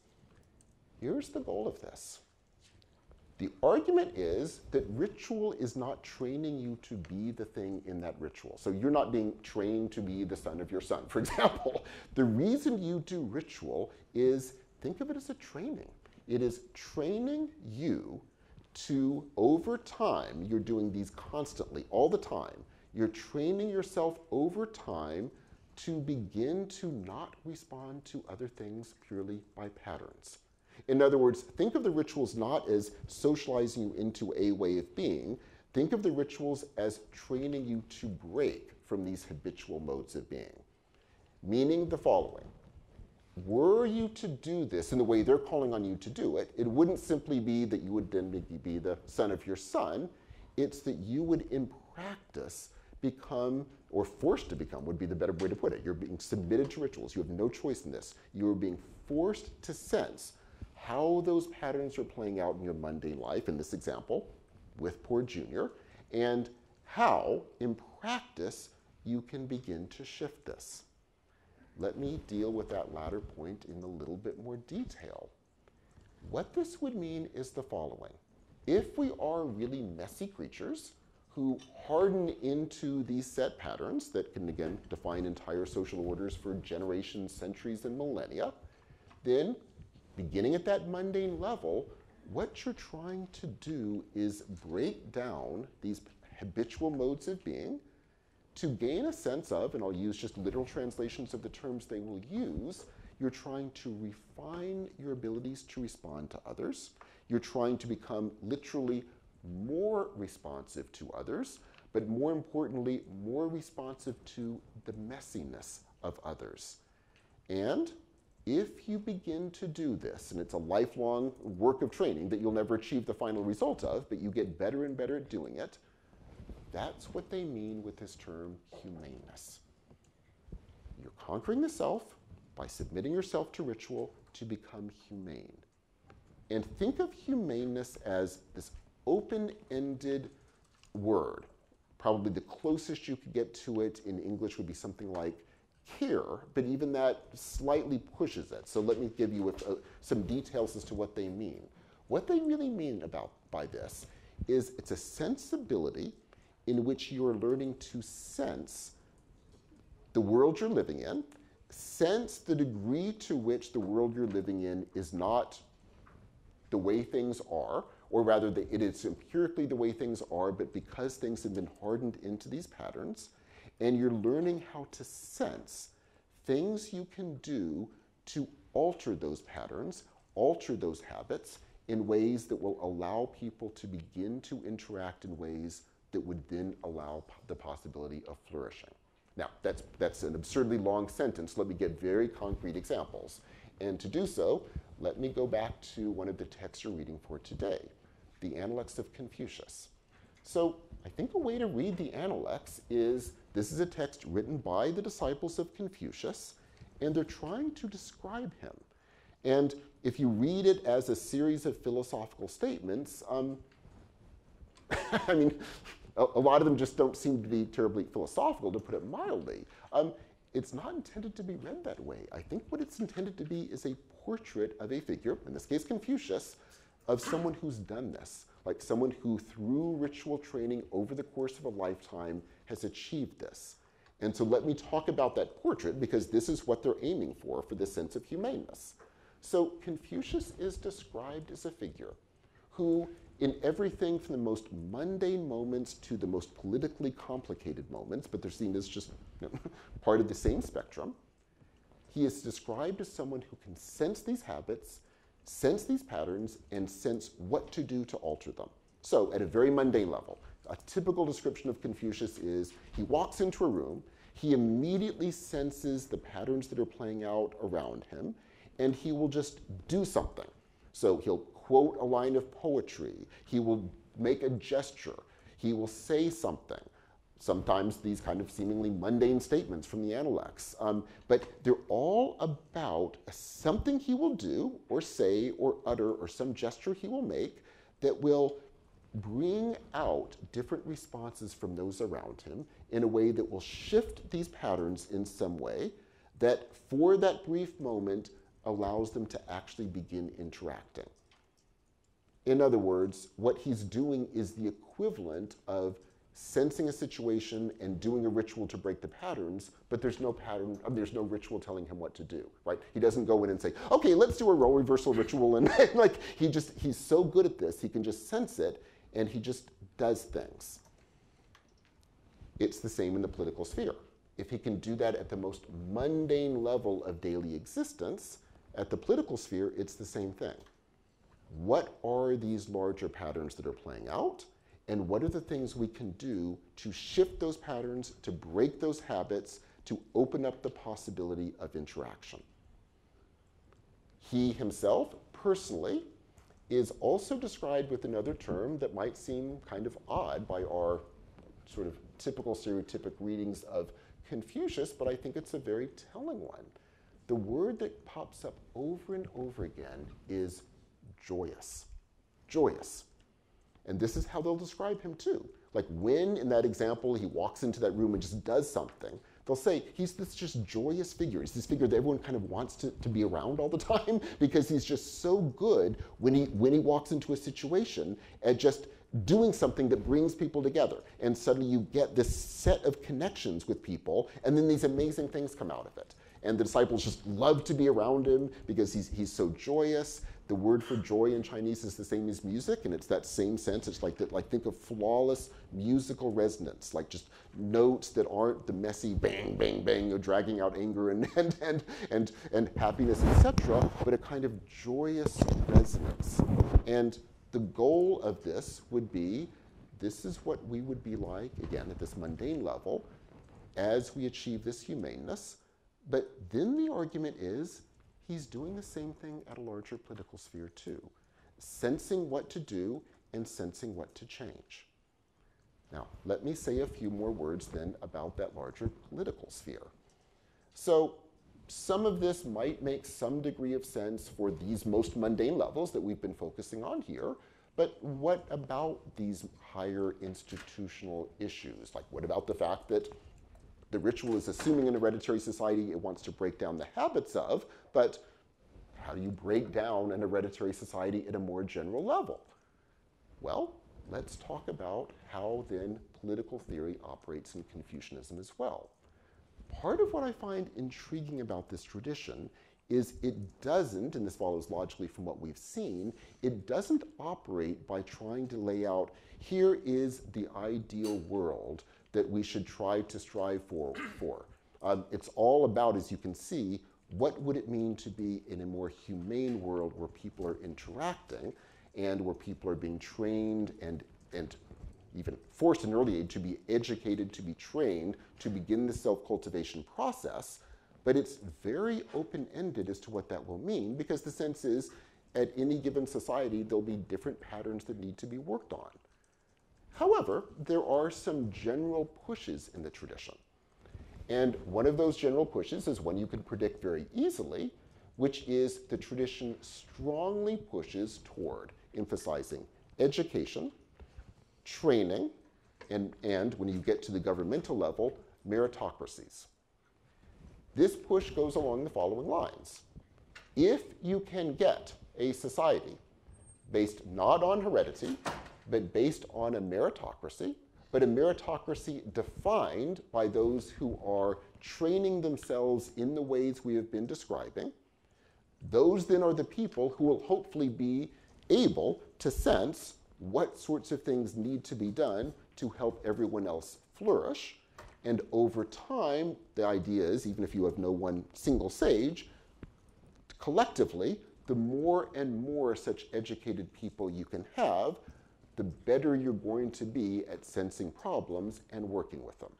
S2: Here's the goal of this. The argument is that ritual is not training you to be the thing in that ritual. So you're not being trained to be the son of your son, for example. The reason you do ritual is think of it as a training. It is training you to, over time, you're doing these constantly, all the time. You're training yourself over time to begin to not respond to other things purely by patterns. In other words, think of the rituals not as socializing you into a way of being. Think of the rituals as training you to break from these habitual modes of being. Meaning the following were you to do this in the way they're calling on you to do it, it wouldn't simply be that you would then be the son of your son. It's that you would, in practice, become, or forced to become, would be the better way to put it. You're being submitted to rituals. You have no choice in this. You are being forced to sense how those patterns are playing out in your mundane life, in this example, with poor Junior, and how, in practice, you can begin to shift this. Let me deal with that latter point in a little bit more detail. What this would mean is the following. If we are really messy creatures who harden into these set patterns that can again define entire social orders for generations, centuries, and millennia, then beginning at that mundane level, what you're trying to do is break down these habitual modes of being to gain a sense of, and I'll use just literal translations of the terms they will use, you're trying to refine your abilities to respond to others. You're trying to become literally more responsive to others, but more importantly, more responsive to the messiness of others. And if you begin to do this, and it's a lifelong work of training that you'll never achieve the final result of, but you get better and better at doing it, that's what they mean with this term humaneness. You're conquering the self by submitting yourself to ritual to become humane. And think of humaneness as this open ended word. Probably the closest you could get to it in English would be something like care, but even that slightly pushes it. So let me give you a, some details as to what they mean. What they really mean about by this is it's a sensibility in which you're learning to sense the world you're living in, sense the degree to which the world you're living in is not the way things are, or rather that it is empirically the way things are, but because things have been hardened into these patterns, and you're learning how to sense things you can do to alter those patterns, alter those habits in ways that will allow people to begin to interact in ways that would then allow the possibility of flourishing. Now, that's, that's an absurdly long sentence. Let me get very concrete examples. And to do so, let me go back to one of the texts you're reading for today, the Analects of Confucius. So I think a way to read the Analects is this is a text written by the disciples of Confucius, and they're trying to describe him. And if you read it as a series of philosophical statements, um, I mean, a, a, lot of them just don't seem to be terribly philosophical, to put it mildly. Um, it's not intended to be read that way. I think what it's intended to be is a portrait of a figure, in this case Confucius, of someone who's done this, like someone who, through ritual training over the course of a lifetime, has achieved this. And so let me talk about that portrait because this is what they're aiming for, for this sense of humaneness. So Confucius is described as a figure who, in everything from the most mundane moments to the most politically complicated moments, but they're seen as just part of the same spectrum, he is described as someone who can sense these habits sense these patterns and sense what to do to alter them. So, at a very mundane level, a typical description of Confucius is he walks into a room, he immediately senses the patterns that are playing out around him, and he will just do something. So, he'll quote a line of poetry, he will make a gesture, he will say something sometimes these kind of seemingly mundane statements from the Analects. Um, but they're all about something he will do or say or utter or some gesture he will make that will bring out different responses from those around him in a way that will shift these patterns in some way that for that brief moment allows them to actually begin interacting. In other words, what he's doing is the equivalent of sensing a situation and doing a ritual to break the patterns, but there's no pattern, mean, there's no ritual telling him what to do, right? He doesn't go in and say, okay, let's do a role reversal ritual. And like, he just, he's so good at this, he can just sense it and he just does things. It's the same in the political sphere. If he can do that at the most mundane level of daily existence, at the political sphere, it's the same thing. What are these larger patterns that are playing out? And what are the things we can do to shift those patterns, to break those habits, to open up the possibility of interaction. He himself, personally, is also described with another term that might seem kind of odd by our sort of typical stereotypic readings of Confucius, but I think it's a very telling one. The word that pops up over and over again is joyous. Joyous. And this is how they'll describe him too. Like when, in that example, he walks into that room and just does something, they'll say he's this just joyous figure. He's this figure that everyone kind of wants to, to be around all the time because he's just so good when he, when he walks into a situation at just doing something that brings people together. And suddenly you get this set of connections with people, and then these amazing things come out of it. And the disciples just love to be around him because he's, he's so joyous. The word for joy in Chinese is the same as music, and it's that same sense. It's like that, like think of flawless musical resonance, like just notes that aren't the messy bang, bang, bang, of dragging out anger and and and and, and happiness, etc., but a kind of joyous resonance. And the goal of this would be this is what we would be like, again, at this mundane level, as we achieve this humaneness. But then the argument is he's doing the same thing at a larger political sphere too, sensing what to do and sensing what to change. Now, let me say a few more words then about that larger political sphere. So, some of this might make some degree of sense for these most mundane levels that we've been focusing on here. But what about these higher institutional issues? Like, what about the fact that the ritual is assuming an hereditary society it wants to break down the habits of, but how do you break down an hereditary society at a more general level? Well, let's talk about how then political theory operates in Confucianism as well. Part of what I find intriguing about this tradition is it doesn't, and this follows logically from what we've seen, it doesn't operate by trying to lay out here is the ideal world that we should try to strive for. for. Um, it's all about, as you can see, what would it mean to be in a more humane world where people are interacting and where people are being trained and, and even forced in early age to be educated, to be trained, to begin the self-cultivation process. But it's very open-ended as to what that will mean because the sense is at any given society, there'll be different patterns that need to be worked on. However, there are some general pushes in the tradition. And one of those general pushes is one you can predict very easily, which is the tradition strongly pushes toward emphasizing education, training, and, and when you get to the governmental level, meritocracies. This push goes along the following lines. If you can get a society based not on heredity, but based on a meritocracy, but a meritocracy defined by those who are training themselves in the ways we have been describing. Those then are the people who will hopefully be able to sense what sorts of things need to be done to help everyone else flourish. And over time, the idea is, even if you have no one single sage, collectively, the more and more such educated people you can have, the better you're going to be at sensing problems and working with them.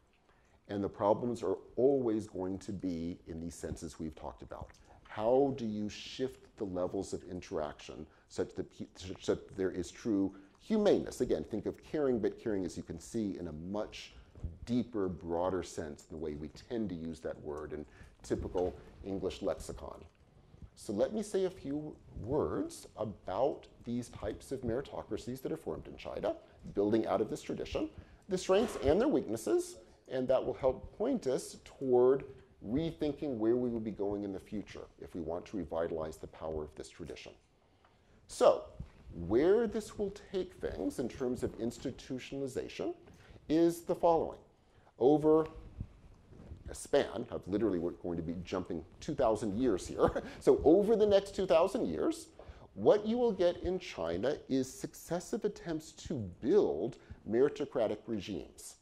S2: And the problems are always going to be in these senses we've talked about. How do you shift the levels of interaction such that, such that there is true humaneness? Again, think of caring, but caring, as you can see, in a much deeper, broader sense than the way we tend to use that word in typical English lexicon. So let me say a few words about these types of meritocracies that are formed in China, building out of this tradition, the strengths and their weaknesses, and that will help point us toward rethinking where we will be going in the future if we want to revitalize the power of this tradition. So, where this will take things in terms of institutionalization is the following. Over a span of literally we're going to be jumping 2,000 years here. so over the next 2,000 years, what you will get in China is successive attempts to build meritocratic regimes.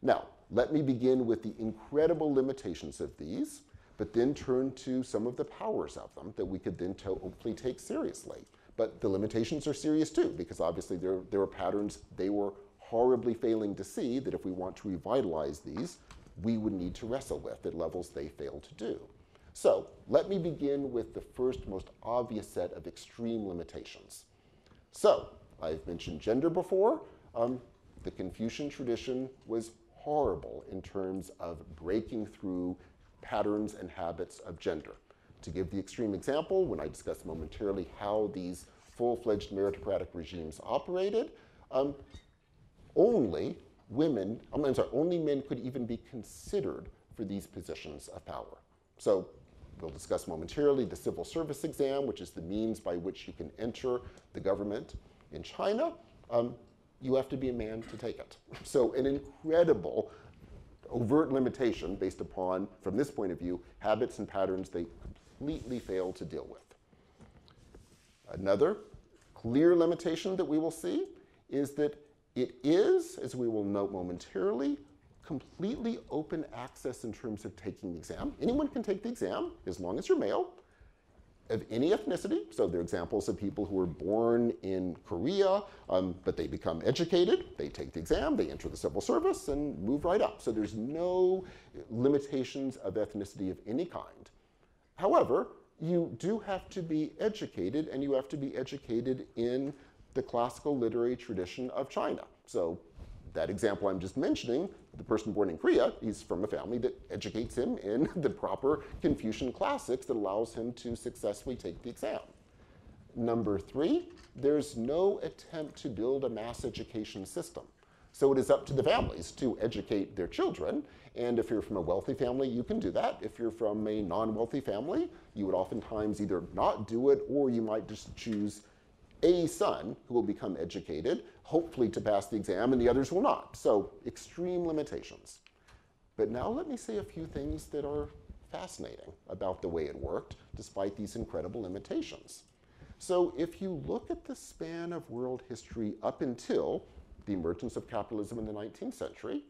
S2: Now, let me begin with the incredible limitations of these, but then turn to some of the powers of them that we could then hopefully take seriously. But the limitations are serious too, because obviously there, there are patterns they were horribly failing to see that if we want to revitalize these, we would need to wrestle with at levels they fail to do. So let me begin with the first most obvious set of extreme limitations. So I've mentioned gender before. Um, the Confucian tradition was horrible in terms of breaking through patterns and habits of gender. To give the extreme example, when I discuss momentarily how these full-fledged meritocratic regimes operated, um, only women, I'm sorry, only men could even be considered for these positions of power. So we'll discuss momentarily the civil service exam, which is the means by which you can enter the government in China. Um, you have to be a man to take it. So an incredible overt limitation based upon, from this point of view, habits and patterns they completely fail to deal with. Another clear limitation that we will see is that it is, as we will note momentarily, completely open access in terms of taking the exam. Anyone can take the exam as long as you're male of any ethnicity. So there are examples of people who were born in Korea, um, but they become educated, they take the exam, they enter the civil service, and move right up. So there's no limitations of ethnicity of any kind. However, you do have to be educated, and you have to be educated in the classical literary tradition of China. So that example I'm just mentioning, the person born in Korea, he's from a family that educates him in the proper Confucian classics that allows him to successfully take the exam. Number three, there's no attempt to build a mass education system. So it is up to the families to educate their children. And if you're from a wealthy family, you can do that. If you're from a non wealthy family, you would oftentimes either not do it or you might just choose a son who will become educated, hopefully to pass the exam, and the others will not. So, extreme limitations. But now let me say a few things that are fascinating about the way it worked, despite these incredible limitations. So, if you look at the span of world history up until the emergence of capitalism in the 19th century,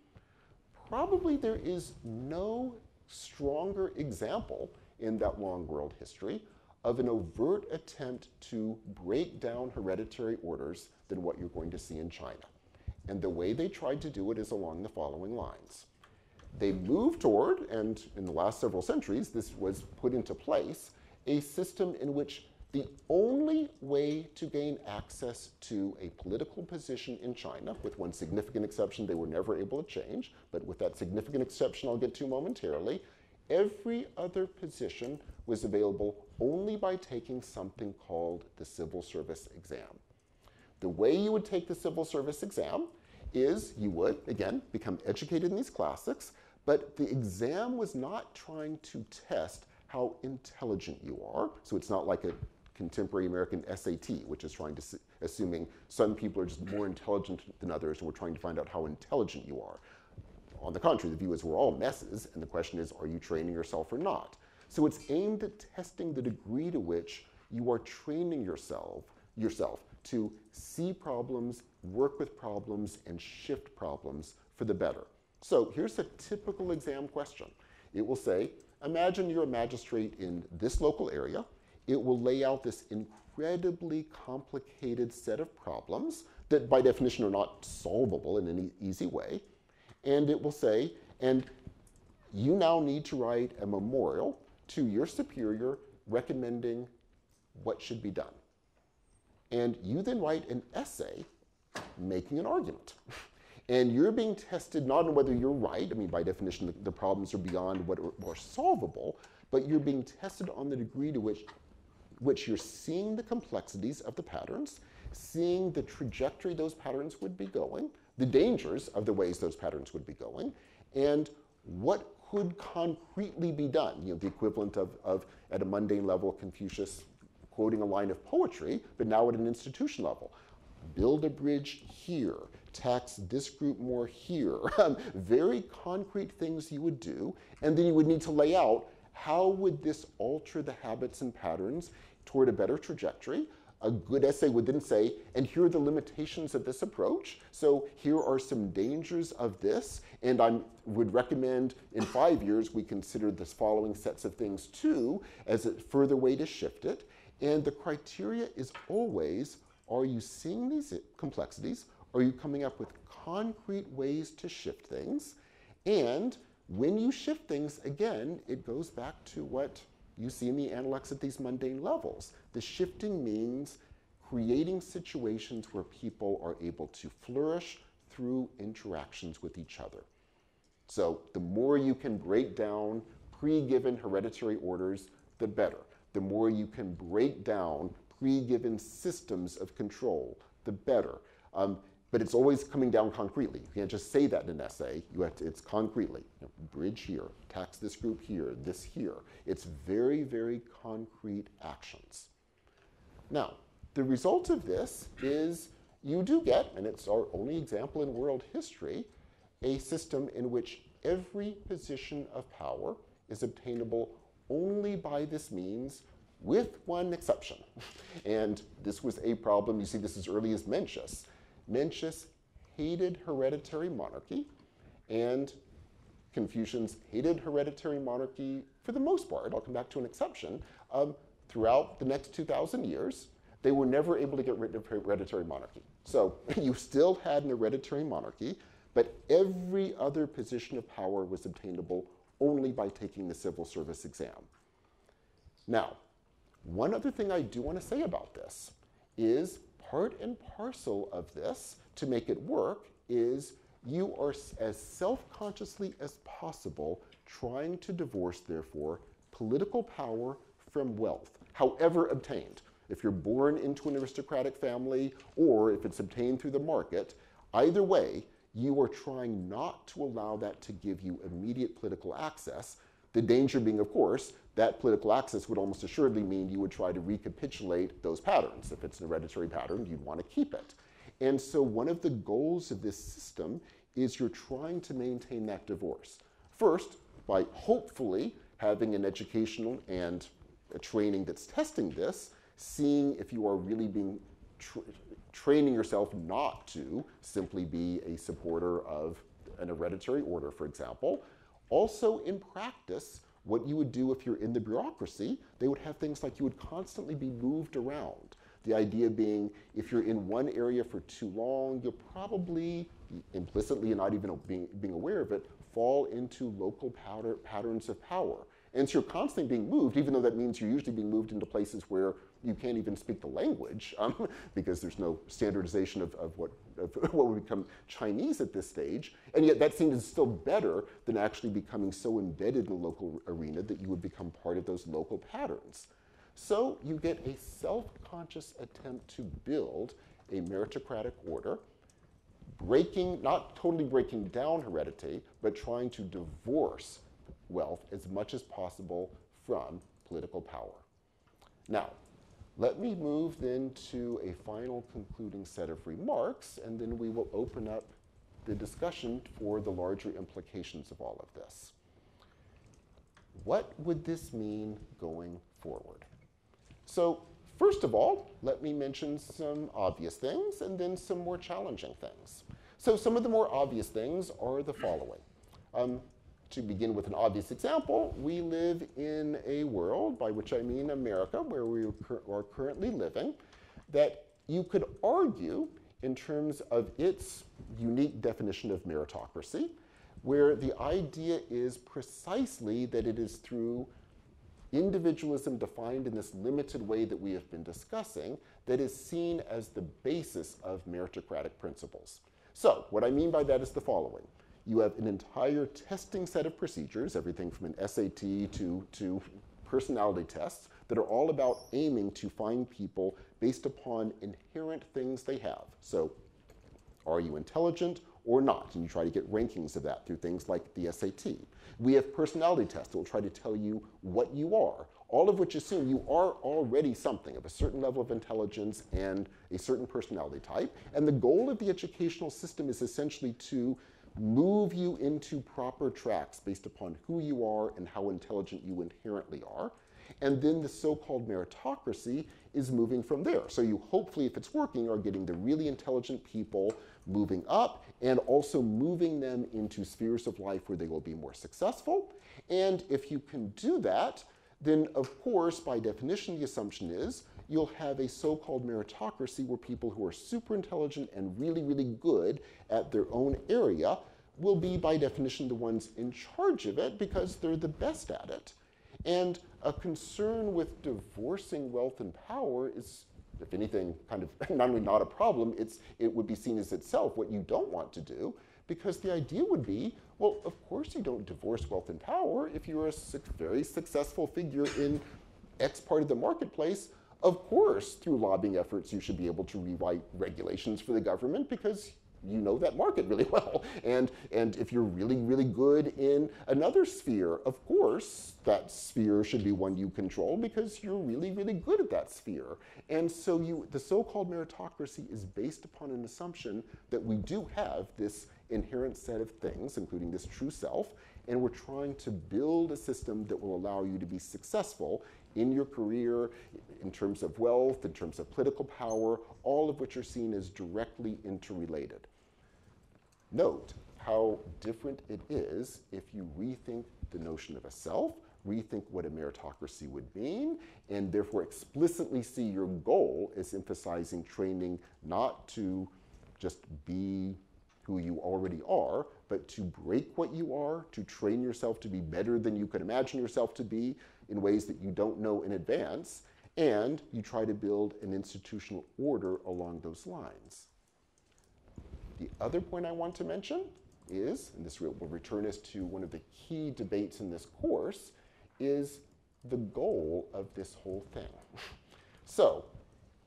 S2: probably there is no stronger example in that long world history of an overt attempt to break down hereditary orders than what you're going to see in China. And the way they tried to do it is along the following lines. They moved toward, and in the last several centuries, this was put into place, a system in which the only way to gain access to a political position in China, with one significant exception they were never able to change, but with that significant exception I'll get to momentarily, every other position was available only by taking something called the civil service exam. The way you would take the civil service exam is you would, again, become educated in these classics, but the exam was not trying to test how intelligent you are. So it's not like a contemporary American SAT, which is trying to, assuming some people are just more intelligent than others, and we're trying to find out how intelligent you are. On the contrary, the view is we're all messes, and the question is, are you training yourself or not? So it's aimed at testing the degree to which you are training yourself, yourself to see problems, work with problems, and shift problems for the better. So here's a typical exam question. It will say, imagine you're a magistrate in this local area. It will lay out this incredibly complicated set of problems that by definition are not solvable in any easy way. And it will say, and you now need to write a memorial to your superior recommending what should be done. And you then write an essay making an argument. And you're being tested not on whether you're right, I mean, by definition, the, the problems are beyond what are, are solvable, but you're being tested on the degree to which, which you're seeing the complexities of the patterns, seeing the trajectory those patterns would be going, the dangers of the ways those patterns would be going, and what could concretely be done. You know, the equivalent of, of at a mundane level, Confucius quoting a line of poetry, but now at an institution level. Build a bridge here, tax this group more here. Very concrete things you would do, and then you would need to lay out how would this alter the habits and patterns toward a better trajectory a good essay would then say, and here are the limitations of this approach. So here are some dangers of this, and I would recommend in five years we consider the following sets of things too as a further way to shift it. And the criteria is always, are you seeing these complexities? Are you coming up with concrete ways to shift things? And when you shift things, again, it goes back to what you see in the analects at these mundane levels. The shifting means creating situations where people are able to flourish through interactions with each other. So the more you can break down pre-given hereditary orders, the better. The more you can break down pre-given systems of control, the better. Um, but it's always coming down concretely. You can't just say that in an essay. You have to, it's concretely. You know, bridge here, tax this group here, this here. It's very, very concrete actions. Now, the result of this is you do get, and it's our only example in world history, a system in which every position of power is obtainable only by this means with one exception. And this was a problem, you see this as early as Mencius. Mencius hated hereditary monarchy, and Confucians hated hereditary monarchy for the most part. I'll come back to an exception. Um, throughout the next 2,000 years, they were never able to get rid of hereditary monarchy. So you still had an hereditary monarchy, but every other position of power was obtainable only by taking the civil service exam. Now, one other thing I do want to say about this is part and parcel of this to make it work is you are as self consciously as possible trying to divorce, therefore, political power from wealth, however obtained. If you're born into an aristocratic family or if it's obtained through the market, either way, you are trying not to allow that to give you immediate political access. The danger being, of course, that political access would almost assuredly mean you would try to recapitulate those patterns. If it's an hereditary pattern, you'd want to keep it. And so, one of the goals of this system is you're trying to maintain that divorce. First, by hopefully having an educational and a training that's testing this, seeing if you are really being tra training yourself not to simply be a supporter of an hereditary order, for example. Also, in practice, what you would do if you're in the bureaucracy, they would have things like you would constantly be moved around. The idea being if you're in one area for too long, you'll probably implicitly and not even being, being aware of it, fall into local powder, patterns of power. And so you're constantly being moved, even though that means you're usually being moved into places where you can't even speak the language um, because there's no standardization of, of, what, of what would become Chinese at this stage. And yet that seems still better than actually becoming so embedded in the local arena that you would become part of those local patterns. So you get a self-conscious attempt to build a meritocratic order, breaking, not totally breaking down heredity, but trying to divorce wealth as much as possible from political power. Now, let me move then to a final concluding set of remarks, and then we will open up the discussion for the larger implications of all of this. What would this mean going forward? So, first of all, let me mention some obvious things and then some more challenging things. So, some of the more obvious things are the following. Um, to begin with an obvious example, we live in a world, by which I mean America, where we are currently living, that you could argue in terms of its unique definition of meritocracy, where the idea is precisely that it is through individualism defined in this limited way that we have been discussing that is seen as the basis of meritocratic principles. So, what I mean by that is the following you have an entire testing set of procedures, everything from an SAT to, to personality tests, that are all about aiming to find people based upon inherent things they have. So, are you intelligent or not? And you try to get rankings of that through things like the SAT. We have personality tests that will try to tell you what you are, all of which assume you are already something of a certain level of intelligence and a certain personality type. And the goal of the educational system is essentially to move you into proper tracks based upon who you are and how intelligent you inherently are. And then the so called meritocracy is moving from there. So you hopefully, if it's working, are getting the really intelligent people moving up and also moving them into spheres of life where they will be more successful. And if you can do that, then of course, by definition, the assumption is you'll have a so called meritocracy where people who are super intelligent and really, really good at their own area will be, by definition, the ones in charge of it because they're the best at it. And a concern with divorcing wealth and power is, if anything, kind of not only not a problem, it's, it would be seen as itself what you don't want to do because the idea would be well, of course you don't divorce wealth and power if you're a very successful figure in X part of the marketplace of course, through lobbying efforts, you should be able to rewrite regulations for the government because you know that market really well. And, and if you're really, really good in another sphere, of course, that sphere should be one you control because you're really, really good at that sphere. And so you, the so-called meritocracy is based upon an assumption that we do have this inherent set of things, including this true self, and we're trying to build a system that will allow you to be successful in your career, in terms of wealth, in terms of political power, all of which are seen as directly interrelated. Note how different it is if you rethink the notion of a self, rethink what a meritocracy would mean, and therefore explicitly see your goal as emphasizing training not to just be who you already are, but to break what you are, to train yourself to be better than you could imagine yourself to be in ways that you don't know in advance, and you try to build an institutional order along those lines. The other point I want to mention is, and this will return us to one of the key debates in this course, is the goal of this whole thing. so,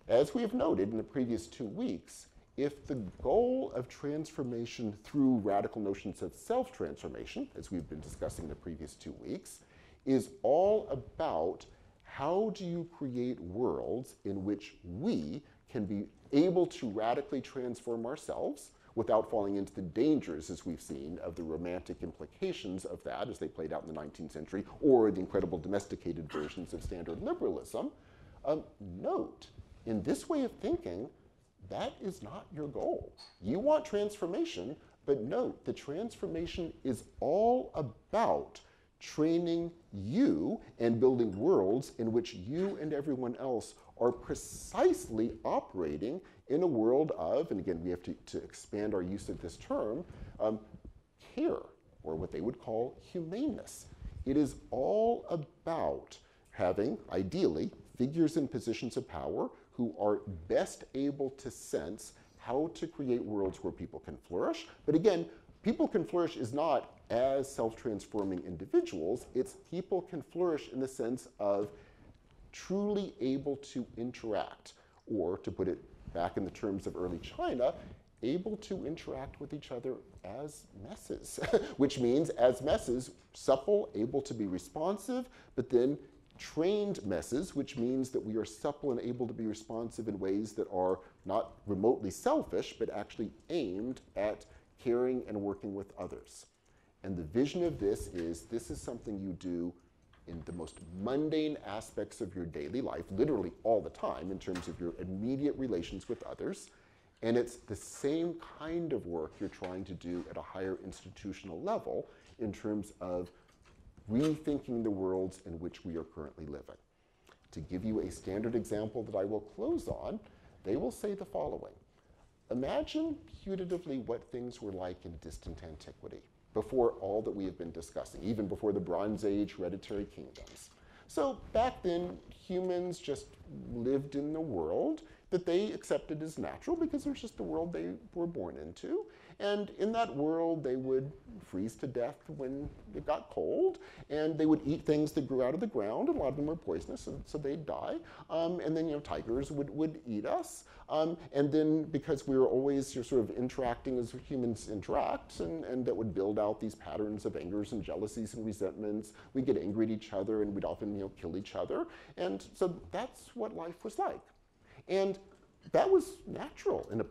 S2: as we have noted in the previous two weeks, if the goal of transformation through radical notions of self transformation, as we've been discussing in the previous two weeks, is all about how do you create worlds in which we can be able to radically transform ourselves without falling into the dangers, as we've seen, of the romantic implications of that as they played out in the 19th century, or the incredible domesticated versions of standard liberalism. Um, note, in this way of thinking, that is not your goal. You want transformation, but note the transformation is all about training you and building worlds in which you and everyone else are precisely operating in a world of, and again, we have to, to expand our use of this term, um, care, or what they would call humaneness. It is all about having, ideally, figures in positions of power who are best able to sense how to create worlds where people can flourish. But again, people can flourish is not as self transforming individuals, it's people can flourish in the sense of truly able to interact, or to put it back in the terms of early China, able to interact with each other as messes, which means as messes, supple, able to be responsive, but then trained messes, which means that we are supple and able to be responsive in ways that are not remotely selfish, but actually aimed at caring and working with others. And the vision of this is this is something you do in the most mundane aspects of your daily life, literally all the time, in terms of your immediate relations with others. And it's the same kind of work you're trying to do at a higher institutional level in terms of rethinking the worlds in which we are currently living. To give you a standard example that I will close on, they will say the following Imagine putatively what things were like in distant antiquity, before all that we have been discussing, even before the Bronze Age hereditary kingdoms. So back then, humans just lived in the world that they accepted as natural because it was just the world they were born into. And in that world, they would freeze to death when it got cold, and they would eat things that grew out of the ground, and a lot of them were poisonous, and so they'd die. Um, and then, you know, tigers would, would eat us. Um, and then, because we were always sort of interacting as humans interact, and, and that would build out these patterns of angers and jealousies and resentments, we'd get angry at each other, and we'd often, you know, kill each other. And so that's what life was like. And that was natural in a,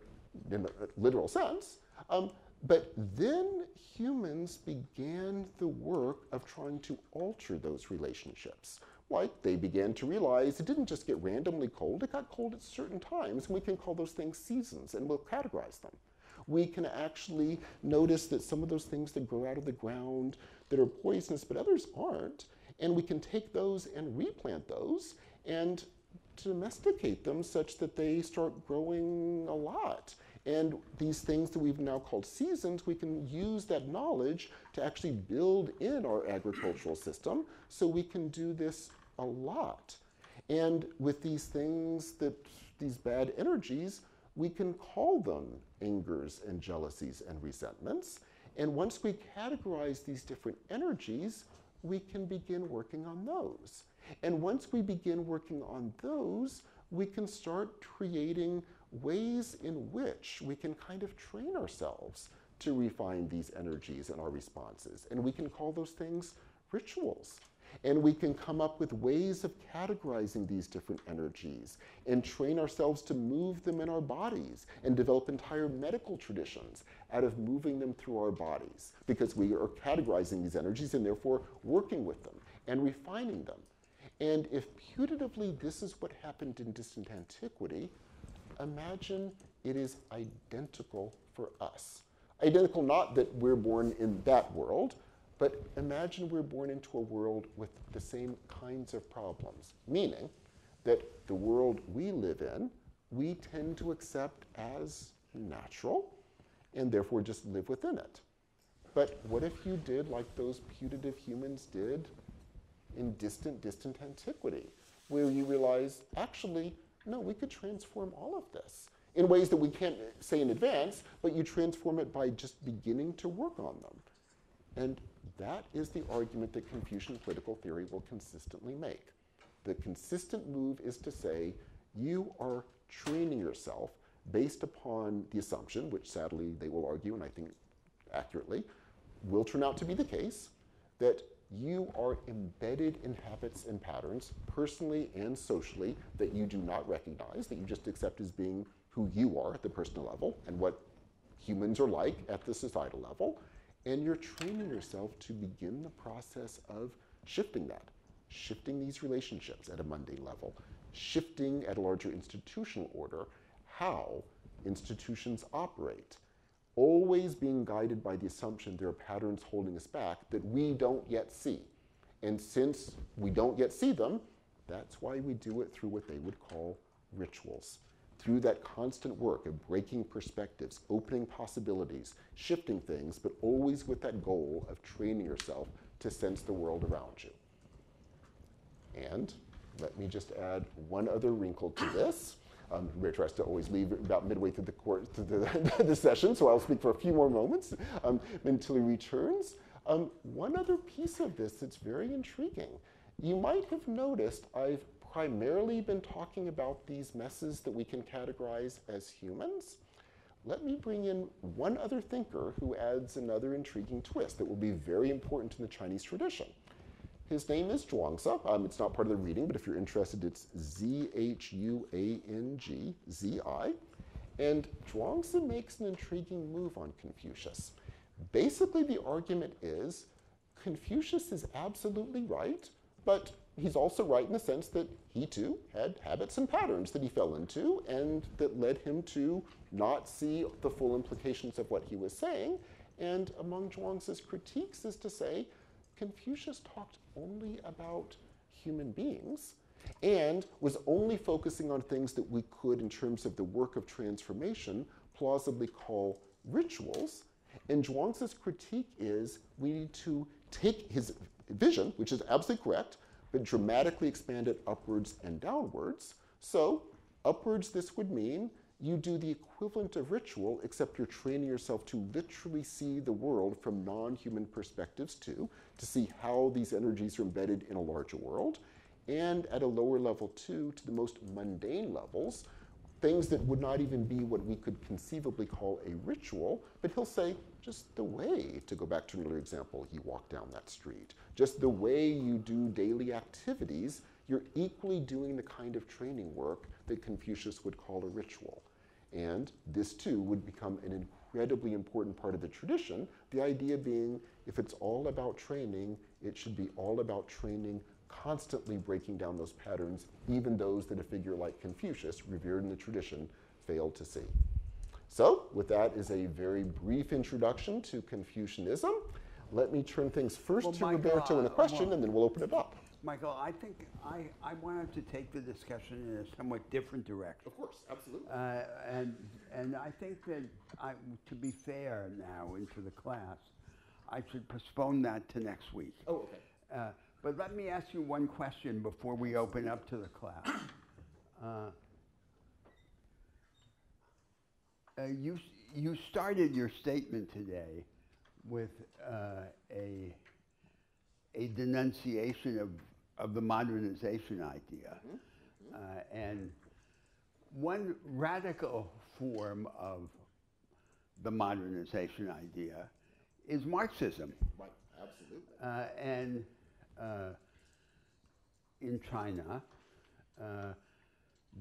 S2: in a literal sense. Um, but then humans began the work of trying to alter those relationships. Like they began to realize it didn't just get randomly cold, it got cold at certain times, and we can call those things seasons, and we'll categorize them. We can actually notice that some of those things that grow out of the ground that are poisonous, but others aren't, and we can take those and replant those and domesticate them such that they start growing a lot. And these things that we've now called seasons, we can use that knowledge to actually build in our agricultural system so we can do this a lot. And with these things that, these bad energies, we can call them angers and jealousies and resentments. And once we categorize these different energies, we can begin working on those. And once we begin working on those, we can start creating ways in which we can kind of train ourselves to refine these energies and our responses. And we can call those things rituals. And we can come up with ways of categorizing these different energies and train ourselves to move them in our bodies and develop entire medical traditions out of moving them through our bodies because we are categorizing these energies and therefore working with them and refining them. And if putatively this is what happened in distant antiquity, imagine it is identical for us. Identical not that we're born in that world, but imagine we're born into a world with the same kinds of problems, meaning that the world we live in, we tend to accept as natural and therefore just live within it. But what if you did like those putative humans did in distant, distant antiquity, where you realize, actually, no, we could transform all of this. in ways that we can't say in advance, but you transform it by just beginning to work on them. And that is the argument that Confucian political theory will consistently make. The consistent move is to say, you are training yourself based upon the assumption, which sadly they will argue, and I think accurately, will turn out to be the case, that you are embedded in habits and patterns, personally and socially, that you do not recognize, that you just accept as being who you are at the personal level and what humans are like at the societal level. And you're training yourself to begin the process of shifting that, shifting these relationships at a mundane level, shifting at a larger institutional order how institutions operate, always being guided by the assumption there are patterns holding us back that we don't yet see. And since we don't yet see them, that's why we do it through what they would call rituals. Through that constant work of breaking perspectives, opening possibilities, shifting things, but always with that goal of training yourself to sense the world around you. And let me just add one other wrinkle to this. Um, Ray tries to always leave about midway through the, course, the, the, session, so I'll speak for a few more moments um, until he returns. Um, one other piece of this that's very intriguing. You might have noticed I've primarily been talking about these messes that we can categorize as humans. Let me bring in one other thinker who adds another intriguing twist that will be very important in the Chinese tradition. His name is Zhuangzi. Um, it's not part of the reading, but if you're interested, it's Z H U A N G Z I. And Zhuangzi makes an intriguing move on Confucius. Basically, the argument is Confucius is absolutely right, but he's also right in the sense that he too had habits and patterns that he fell into and that led him to not see the full implications of what he was saying. And among Zhuangzi's critiques is to say, Confucius talked only about human beings and was only focusing on things that we could, in terms of the work of transformation, plausibly call rituals. And Zhuangzi's critique is we need to take his vision, which is absolutely correct, but dramatically expand it upwards and downwards. So, upwards, this would mean you do the equivalent of ritual, except you're training yourself to literally see the world from non human perspectives, too, to see how these energies are embedded in a larger world. And at a lower level, too, to the most mundane levels, things that would not even be what we could conceivably call a ritual, but he'll say, just the way, to go back to another example, he walked down that street, just the way you do daily activities, you're equally doing the kind of training work that Confucius would call a ritual. And this too would become an incredibly important part of the tradition. The idea being if it's all about training, it should be all about training, constantly breaking down those patterns, even those that a figure like Confucius, revered in the tradition, failed to see. So, with that is a very brief introduction to Confucianism. Let me turn things first
S1: well,
S2: to Roberto in a question, and then we'll open it up.
S1: Michael, I think I, I wanted to take the discussion in a somewhat different direction.
S2: Of course, absolutely.
S1: Uh, and, and I think that I, to be fair now into the class, I should postpone that to next week.
S2: Oh, okay.
S1: Uh, but let me ask you one question before we open up to the class. Uh, uh, you, you started your statement today with uh, a, a denunciation of, of the modernization idea. Uh, and one radical form of the modernization idea is Marxism.
S2: Right, absolutely.
S1: Uh, and uh, in China, uh,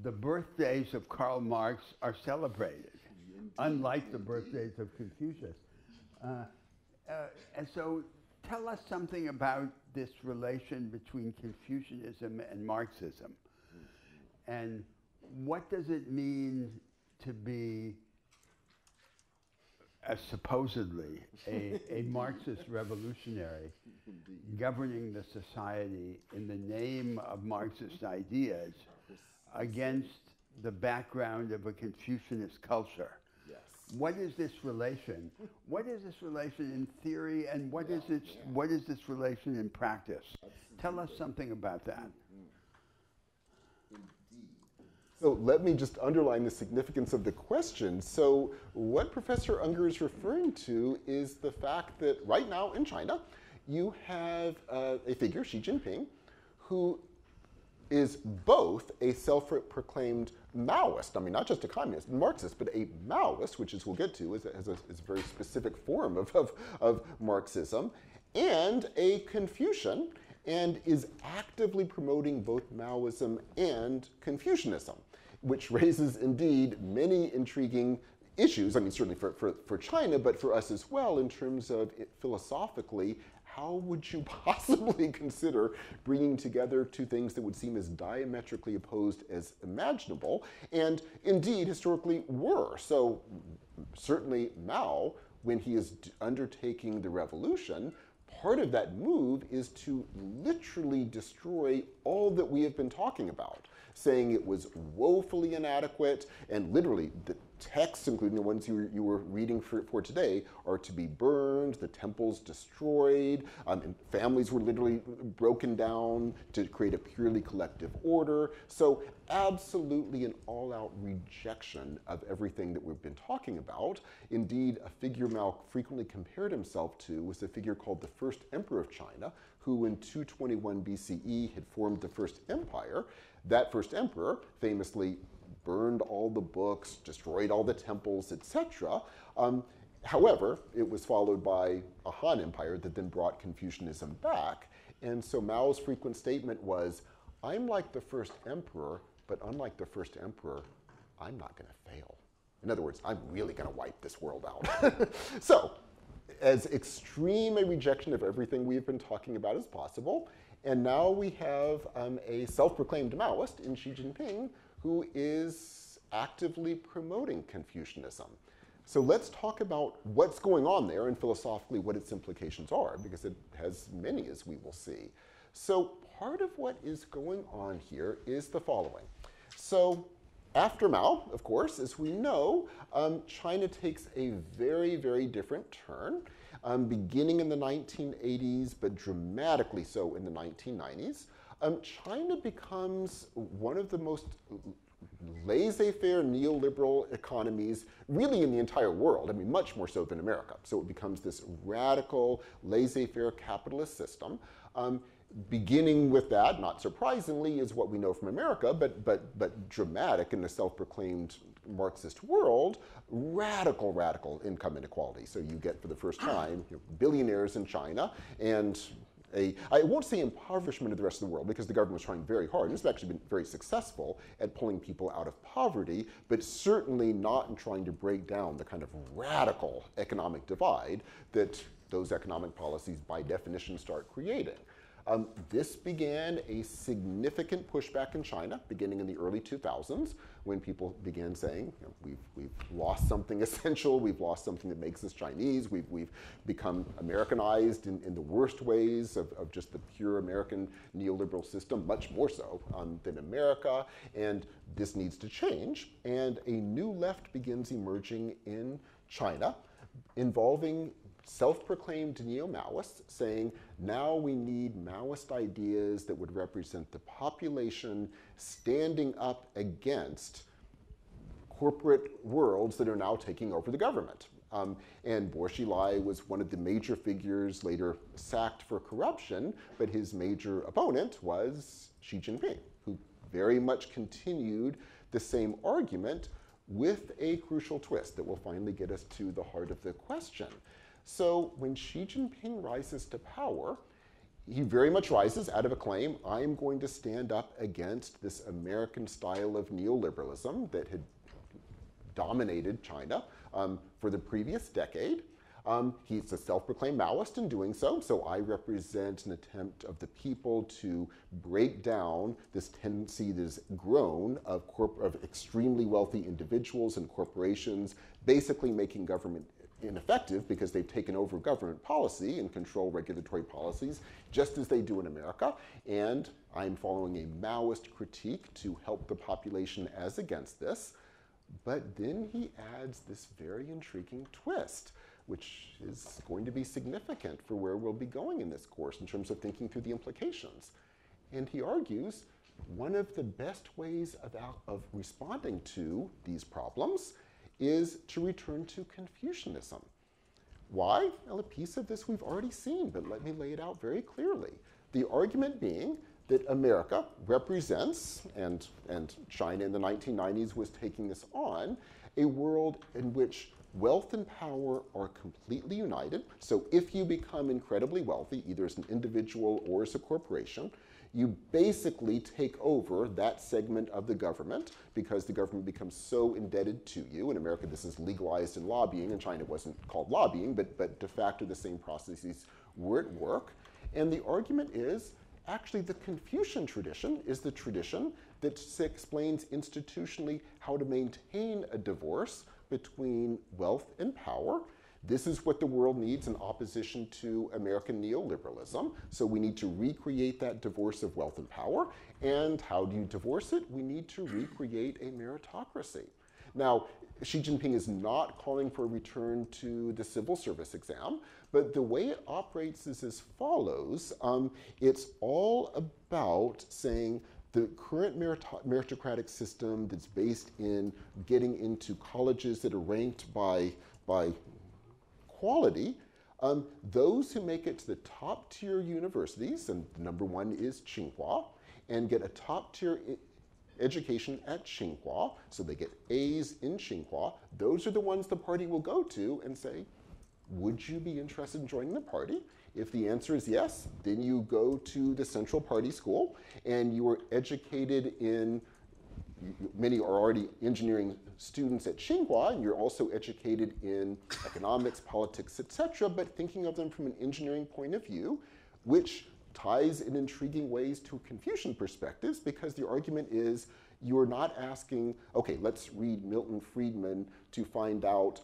S1: the birthdays of Karl Marx are celebrated, unlike the birthdays of Confucius. Uh, uh, and so, tell us something about this relation between Confucianism and Marxism. And what does it mean to be a supposedly a, a Marxist revolutionary governing the society in the name of Marxist ideas against the background of a Confucianist culture? What is this relation? What is this relation in theory, and what is its what is this relation in practice? Tell us something about that.
S2: Indeed. So let me just underline the significance of the question. So, what Professor Unger is referring to is the fact that right now in China, you have uh, a figure, Xi Jinping, who is both a self proclaimed Maoist, I mean, not just a communist, Marxist, but a Maoist, which, as we'll get to, is a, is a, is a very specific form of, of, of Marxism, and a Confucian, and is actively promoting both Maoism and Confucianism, which raises indeed many intriguing issues. I mean, certainly for, for, for China, but for us as well, in terms of philosophically how would you possibly consider bringing together two things that would seem as diametrically opposed as imaginable, and indeed historically were? So, certainly Mao, when he is undertaking the revolution, part of that move is to literally destroy all that we have been talking about, saying it was woefully inadequate, and literally the texts, including the ones you were, you were reading for, for today, are to be burned, the temples destroyed, um, and families were literally broken down to create a purely collective order. So, absolutely an all out rejection of everything that we've been talking about. Indeed, a figure Mao frequently compared himself to was a figure called the first emperor of China, who in 221 BCE had formed the first empire. That first emperor famously burned all the books, destroyed all the temples, etc. Um, however, it was followed by a Han Empire that then brought Confucianism back. And so Mao's frequent statement was, I'm like the first emperor, but unlike the first emperor, I'm not going to fail. In other words, I'm really going to wipe this world out. so, as extreme a rejection of everything we've been talking about as possible, and now we have um, a self proclaimed Maoist in Xi Jinping who is actively promoting Confucianism. So let's talk about what's going on there and philosophically what its implications are, because it has many, as we will see. So part of what is going on here is the following. So after Mao, of course, as we know, um, China takes a very, very different turn, um, beginning in the 1980s, but dramatically so in the 1990s um, China becomes one of the most laissez-faire neoliberal economies really in the entire world. I mean, much more so than America. So it becomes this radical laissez-faire capitalist system. Um, beginning with that, not surprisingly, is what we know from America, but, but, but dramatic in the self-proclaimed Marxist world, radical, radical income inequality. So you get for the first time you know, billionaires in China and a, I won't say impoverishment of the rest of the world because the government was trying very hard. and It's actually been very successful at pulling people out of poverty, but certainly not in trying to break down the kind of radical economic divide that those economic policies by definition start creating. Um, this began a significant pushback in China beginning in the early 2000s when people began saying, you know, we've, we've lost something essential, we've lost something that makes us Chinese, we've, we've become Americanized in, in the worst ways of, of just the pure American neoliberal system, much more so um, than America, and this needs to change. And a new left begins emerging in China involving self-proclaimed neo-Maoists saying now we need Maoist ideas that would represent the population standing up against corporate worlds that are now taking over the government. Um, and Bo Xilai was one of the major figures later sacked for corruption, but his major opponent was Xi Jinping, who very much continued the same argument with a crucial twist that will finally get us to the heart of the question. So when Xi Jinping rises to power, he very much rises out of a claim I'm going to stand up against this American style of neoliberalism that had dominated China um, for the previous decade. Um, he's a self proclaimed Maoist in doing so, so I represent an attempt of the people to break down this tendency that has grown of, of extremely wealthy individuals and corporations basically making government ineffective because they've taken over government policy and control regulatory policies, just as they do in America. And I'm following a Maoist critique to help the population as against this. But then he adds this very intriguing twist, which is going to be significant for where we'll be going in this course in terms of thinking through the implications. And he argues one of the best ways of, of responding to these problems is to return to Confucianism. Why? Well, a piece of this we've already seen, but let me lay it out very clearly. The argument being that America represents, and, and China in the 1990s was taking this on, a world in which wealth and power are completely united. So if you become incredibly wealthy, either as an individual or as a corporation, you basically take over that segment of the government because the government becomes so indebted to you. In America, this is legalized in lobbying. In China, it wasn't called lobbying, but, but de facto the same processes were at work. And the argument is actually the Confucian tradition is the tradition that explains institutionally how to maintain a divorce between wealth and power. This is what the world needs in opposition to American neoliberalism. So we need to recreate that divorce of wealth and power. And how do you divorce it? We need to recreate a meritocracy. Now, Xi Jinping is not calling for a return to the civil service exam, but the way it operates is as follows. Um, it's all about saying the current meritocratic system that's based in getting into colleges that are ranked by, by quality, um, those who make it to the top tier universities, and number one is Tsinghua, and get a top tier education at Tsinghua, so they get A's in Tsinghua, those are the ones the party will go to and say, would you be interested in joining the party? If the answer is yes, then you go to the Central Party School and you are educated in, many are already engineering students at Tsinghua, and you're also educated in economics, politics, etc., but thinking of them from an engineering point of view, which ties in intriguing ways to Confucian perspectives because the argument is you're not asking, okay, let's read Milton Friedman to find out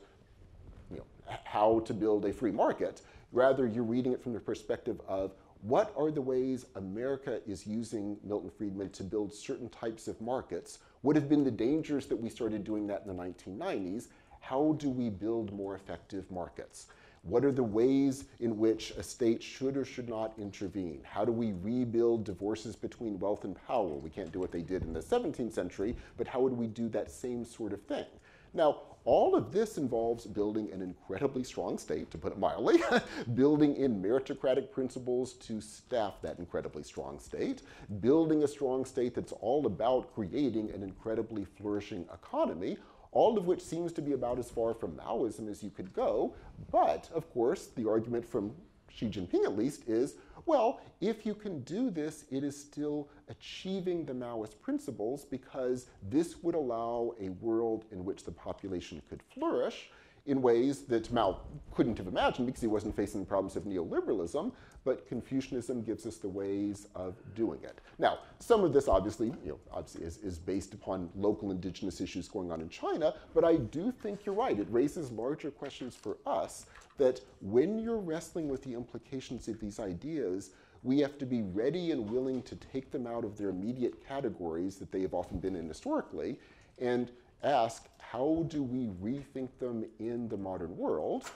S2: you know, how to build a free market. Rather, you're reading it from the perspective of what are the ways America is using Milton Friedman to build certain types of markets? What have been the dangers that we started doing that in the 1990s? How do we build more effective markets? What are the ways in which a state should or should not intervene? How do we rebuild divorces between wealth and power? We can't do what they did in the 17th century, but how would we do that same sort of thing? Now, all of this involves building an incredibly strong state, to put it mildly, building in meritocratic principles to staff that incredibly strong state, building a strong state that's all about creating an incredibly flourishing economy, all of which seems to be about as far from Maoism as you could go. But, of course, the argument from Xi Jinping at least is, well, if you can do this, it is still achieving the Maoist principles because this would allow a world in which the population could flourish in ways that Mao couldn't have imagined because he wasn't facing the problems of neoliberalism, but Confucianism gives us the ways of doing it. Now, some of this obviously, you know, obviously is, is based upon local indigenous issues going on in China, but I do think you're right. It raises larger questions for us that when you're wrestling with the implications of these ideas, we have to be ready and willing to take them out of their immediate categories that they have often been in historically and ask, how do we rethink them in the modern world?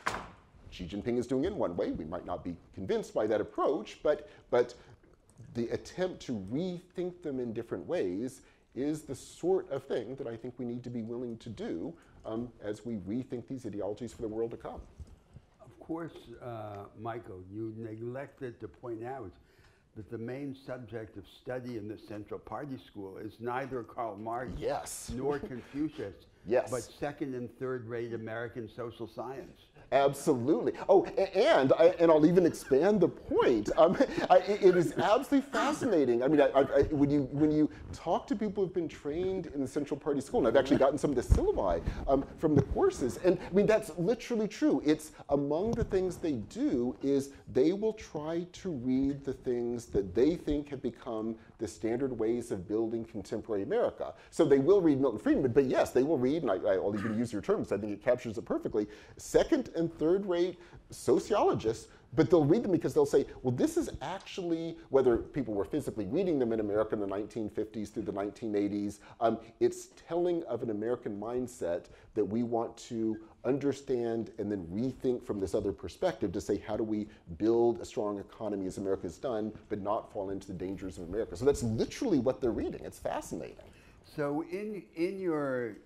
S2: Xi Jinping is doing it in one way. We might not be convinced by that approach, but, but the attempt to rethink them in different ways is the sort of thing that I think we need to be willing to do um, as we rethink these ideologies for the world to come.
S1: Of course, uh, Michael, you neglected to point out that the main subject of study in the Central Party School is neither Karl Marx
S2: yes.
S1: nor Confucius,
S2: yes.
S1: but second and third rate American social science.
S2: Absolutely. Oh, and and I'll even expand the point. Um, I, it is absolutely fascinating. I mean, I, I, when you when you talk to people who've been trained in the Central Party School, and I've actually gotten some of the syllabi um, from the courses, and I mean that's literally true. It's among the things they do is they will try to read the things that they think have become the standard ways of building contemporary America. So they will read Milton Friedman, but yes, they will read, and I, I'll even use your terms. I think it captures it perfectly. Second and third rate sociologists but they'll read them because they'll say, well, this is actually, whether people were physically reading them in America in the 1950s through the 1980s, um, it's telling of an American mindset that we want to understand and then rethink from this other perspective to say, how do we build a strong economy as America has done, but not fall into the dangers of America? So that's literally what they're reading. It's fascinating.
S1: So in in your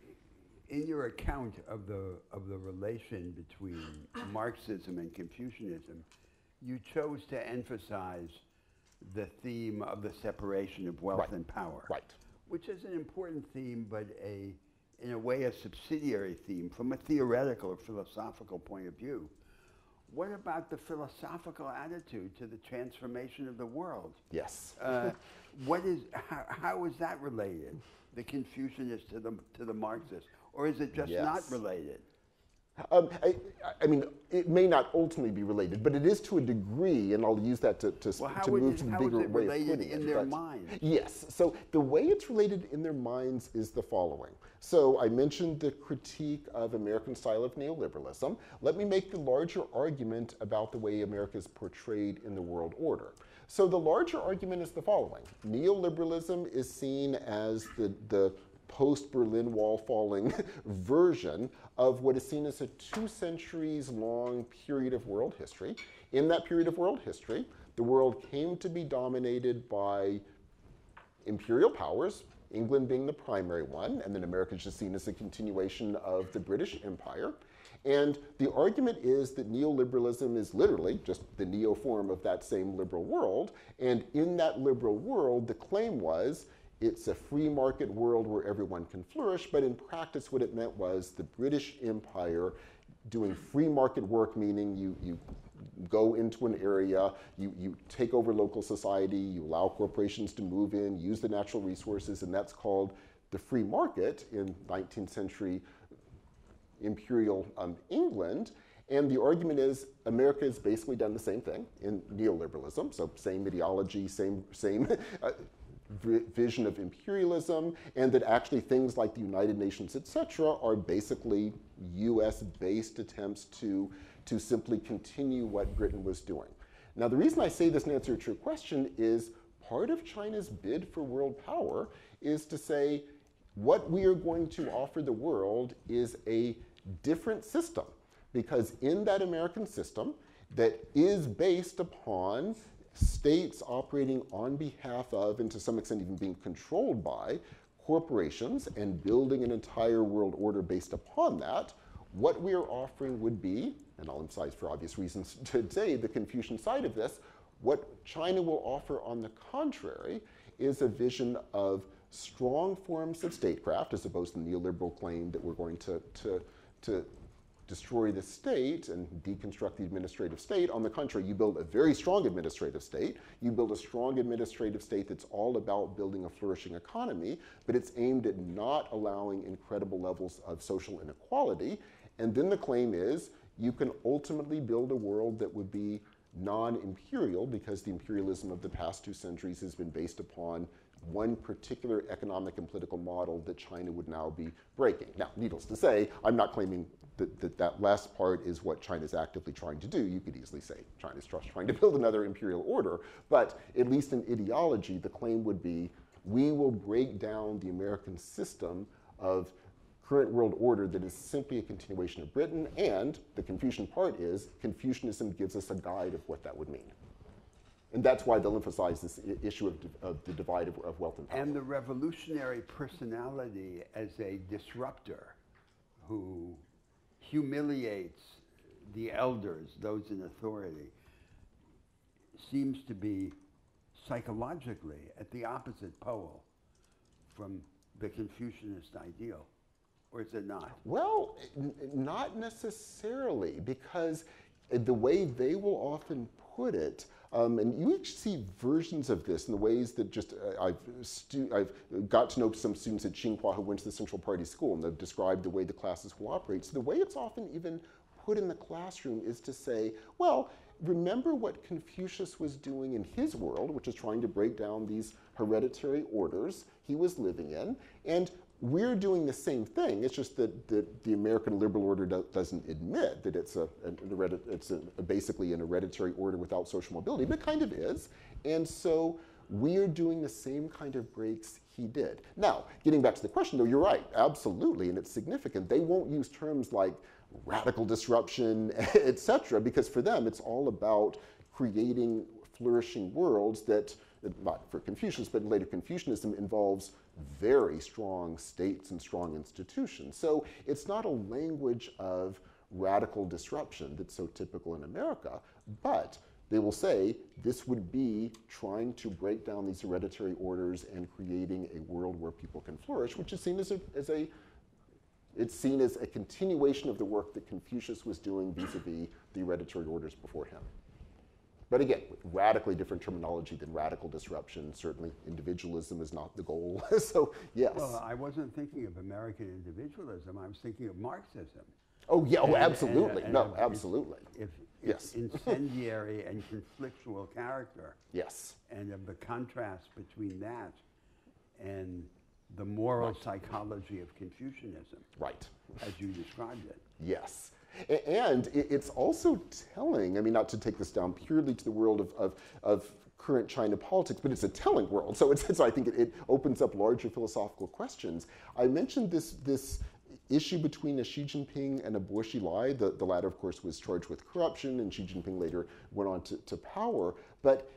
S1: in your account of the of the relation between Marxism and Confucianism, you chose to emphasize the theme of the separation of wealth
S2: Right.
S1: and power.
S2: Right.
S1: Which is an important theme, but a in a way a subsidiary theme from a theoretical or philosophical point of view. What about the philosophical attitude to the transformation of the world?
S2: Yes.
S1: Uh, what is how, how is that related? The Confucianist to the to the Marxist, or is it just not related?
S2: Um, I, I mean, it may not ultimately be related, but it is to a degree, and I'll use that to, to,
S1: Well,
S2: to move
S1: it-
S2: to the bigger way of
S1: related
S2: putting
S1: in
S2: it.
S1: their minds?
S2: Yes. So the way it's related in their minds is the following. So I mentioned the critique of American style of neoliberalism. Let me make the larger argument about the way America is portrayed in the world order. So the larger argument is the following. Neoliberalism is seen as the, the post Berlin Wall falling version of what is seen as a two centuries long period of world history. In that period of world history, the world came to be dominated by imperial powers, England being the primary one, and then America is just seen as a continuation of the British Empire. And the argument is that neoliberalism is literally just the neo form of that same liberal world. And in that liberal world, the claim was it's a free market world where everyone can flourish, but in practice, what it meant was the British Empire doing free market work, meaning you, you go into an area, you, you take over local society, you allow corporations to move in, use the natural resources, and that's called the free market in 19th century imperial um, England. And the argument is America has basically done the same thing in neoliberalism, so same ideology, same, same uh, vision of imperialism, and that actually things like the United Nations, et cetera, are basically US based attempts to, to simply continue what Britain was doing. Now, the reason I say this in answer to your question is part of China's bid for world power is to say what we are going to offer the world is a different system. Because in that American system that is based upon states operating on behalf of, and to some extent even being controlled by, corporations and building an entire world order based upon that, what we are offering would be, and I'll emphasize for obvious reasons today, the Confucian side of this, what China will offer on the contrary is a vision of strong forms of statecraft, as opposed to the neoliberal claim that we're going to, to, to destroy the state and deconstruct the administrative state. On the contrary, you build a very strong administrative state. You build a strong administrative state that's all about building a flourishing economy, but it's aimed at not allowing incredible levels of social inequality. And then the claim is you can ultimately build a world that would be non-imperial because the imperialism of the past two centuries has been based upon one particular economic and political model that China would now be breaking. Now, needless to say, I'm not claiming that that, last part is what China's actively trying to do. You could easily say China's tr- trying to build another imperial order, but at least in ideology, the claim would be we will break down the American system of current world order that is simply a continuation of Britain, and the Confucian part is Confucianism gives us a guide of what that would mean. And that's why they'll emphasize this issue of, of the divide of, of wealth and power.
S1: And the revolutionary personality as a disruptor who humiliates the elders, those in authority, seems to be psychologically at the opposite pole from the Confucianist ideal. Or is it not?
S2: Well, not necessarily, because the way they will often put it, um, and you actually see versions of this in the ways that just uh, I've I've got to know some students at Tsinghua who went to the Central Party School, and they've described the way the classes cooperate. So the way it's often even put in the classroom is to say, well, remember what Confucius was doing in his world, which is trying to break down these hereditary orders he was living in, and we're doing the same thing. It's just that, that the American liberal order do, doesn't admit that it's a, an heredit, it's a, a basically an hereditary order without social mobility, but kind of is. And so we're doing the same kind of breaks he did. Now, getting back to the question, though, you're right, absolutely, and it's significant. They won't use terms like radical disruption, etc., because for them it's all about creating flourishing worlds that, not for Confucius, but later Confucianism involves very strong states and strong institutions. So it's not a language of radical disruption that's so typical in America, but they will say this would be trying to break down these hereditary orders and creating a world where people can flourish, which is seen as a, as a it's seen as a continuation of the work that Confucius was doing vis-a-vis the hereditary orders before him. But again, radically different terminology than radical disruption. Certainly, individualism is not the goal. so, yes.
S1: Well, I wasn't thinking of American individualism. I was thinking of Marxism.
S2: Oh, yeah, oh, absolutely. And, and, no, absolutely.
S1: If, if yes. incendiary and conflictual character.
S2: Yes.
S1: And of the contrast between that and the moral right. psychology of Confucianism.
S2: Right.
S1: As you described it.
S2: Yes. And it's also telling, I mean, not to take this down purely to the world of, of, of current China politics, but it's a telling world. So, it's, so I think it, it, opens up larger philosophical questions. I mentioned this, this issue between a Xi Jinping and a Bo Xilai. The, the latter, of course, was charged with corruption, and Xi Jinping later went on to, to power. But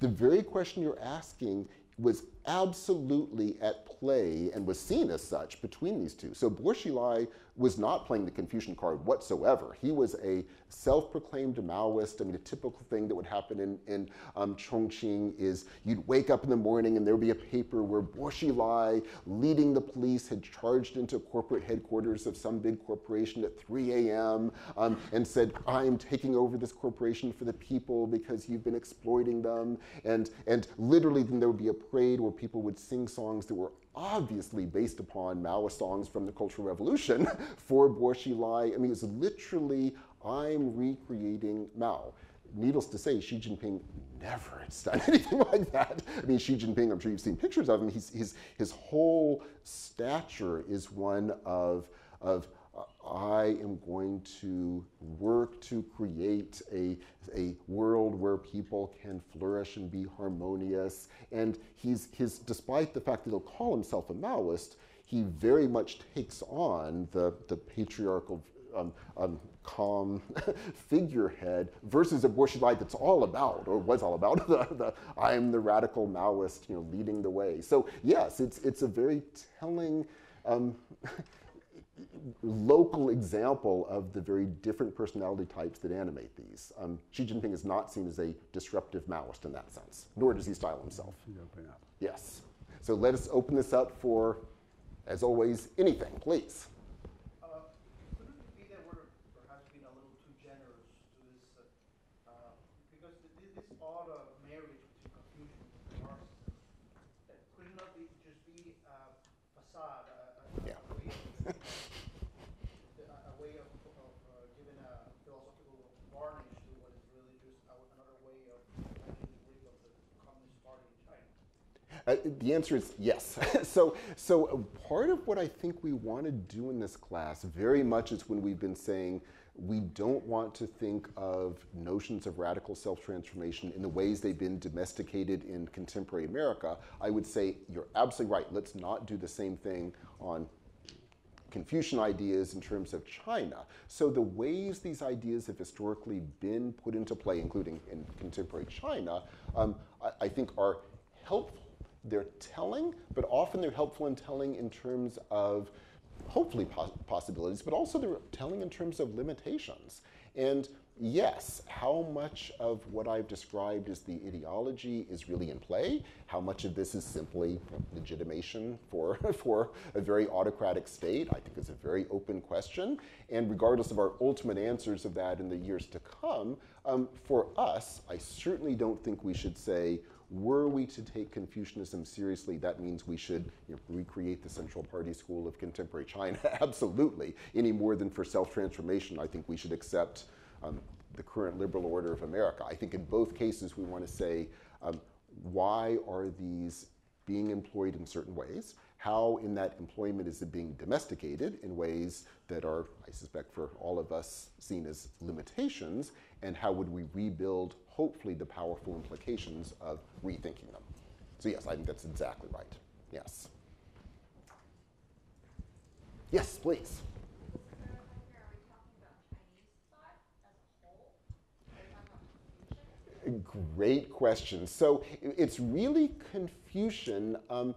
S2: the very question you're asking was absolutely at play and was seen as such between these two. So Bo Xilai was not playing the Confucian card whatsoever. He was a self-proclaimed Maoist. I mean, a typical thing that would happen in, in um, Chongqing is you'd wake up in the morning and there would be a paper where Bo Xilai, leading the police, had charged into corporate headquarters of some big corporation at 3 a.m. Um, and said, I'm taking over this corporation for the people because you've been exploiting them. And, and literally then there would be a parade where people would sing songs that were obviously based upon Maoist songs from the Cultural Revolution for Bo Xilai. I mean, it's literally, I'm recreating Mao. Needless to say, Xi Jinping never has done anything like that. I mean, Xi Jinping, I'm sure you've seen pictures of him, he's, his, his whole stature is one of, of I am going to work to create a, a world where people can flourish and be harmonious. And he's, his, despite the fact that he'll call himself a Maoist, he very much takes on the, the patriarchal um, um, calm figurehead versus a Bo Xilai that's all about, or was all about, the, the I'm the radical Maoist, you know, leading the way. So yes, it's, it's a very telling um, local example of the very different personality types that animate these. Um, Xi Jinping is not seen as a disruptive Maoist in that sense, nor does he style himself. Yes. So let us open this up for, as always, anything, please. Uh, the answer is yes. so, so part of what I think we want to do in this class very much is when we've been saying we don't want to think of notions of radical self-transformation in the ways they've been domesticated in contemporary America. I would say you're absolutely right. Let's not do the same thing on Confucian ideas in terms of China. So the ways these ideas have historically been put into play, including in contemporary China, um, I, I think are helpful they're telling, but often they're helpful in telling in terms of hopefully pos possibilities, but also they're telling in terms of limitations. And yes, how much of what I've described as the ideology is really in play? How much of this is simply legitimation for, for a very autocratic state? I think is a very open question. And regardless of our ultimate answers of that in the years to come, um, for us, I certainly don't think we should say, were we to take Confucianism seriously, that means we should you know, recreate the Central Party School of contemporary China. Absolutely. Any more than for self-transformation, I think we should accept um, the current liberal order of America. I think in both cases we want to say, um, why are these being employed in certain ways? How in that employment is it being domesticated in ways that are, I suspect, for all of us seen as limitations, and how would we rebuild, hopefully, the powerful implications of rethinking them. So yes, I think that's exactly right. Yes. Yes, please. Great question. So it's really Confucian, um,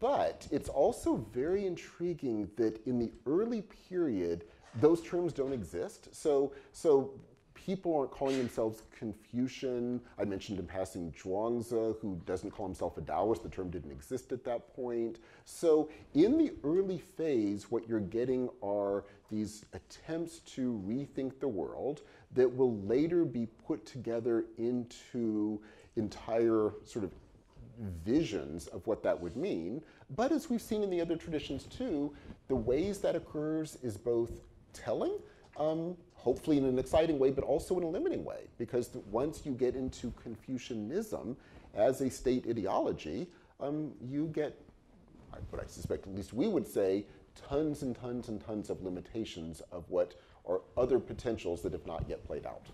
S2: but it's also very intriguing that in the early period, those terms don't exist. So, so people aren't calling themselves Confucian. I mentioned in passing Zhuangzi, who doesn't call himself a Taoist. The term didn't exist at that point. So in the early phase, what you're getting are these attempts to rethink the world that will later be put together into entire sort of visions of what that would mean. But as we've seen in the other traditions too, the ways that occurs is both telling, um, hopefully in an exciting way, but also in a limiting way. Because once you get into Confucianism as a state ideology, um, you get what I suspect at least we would say tons and tons and tons of limitations of what are other potentials that have not yet played out.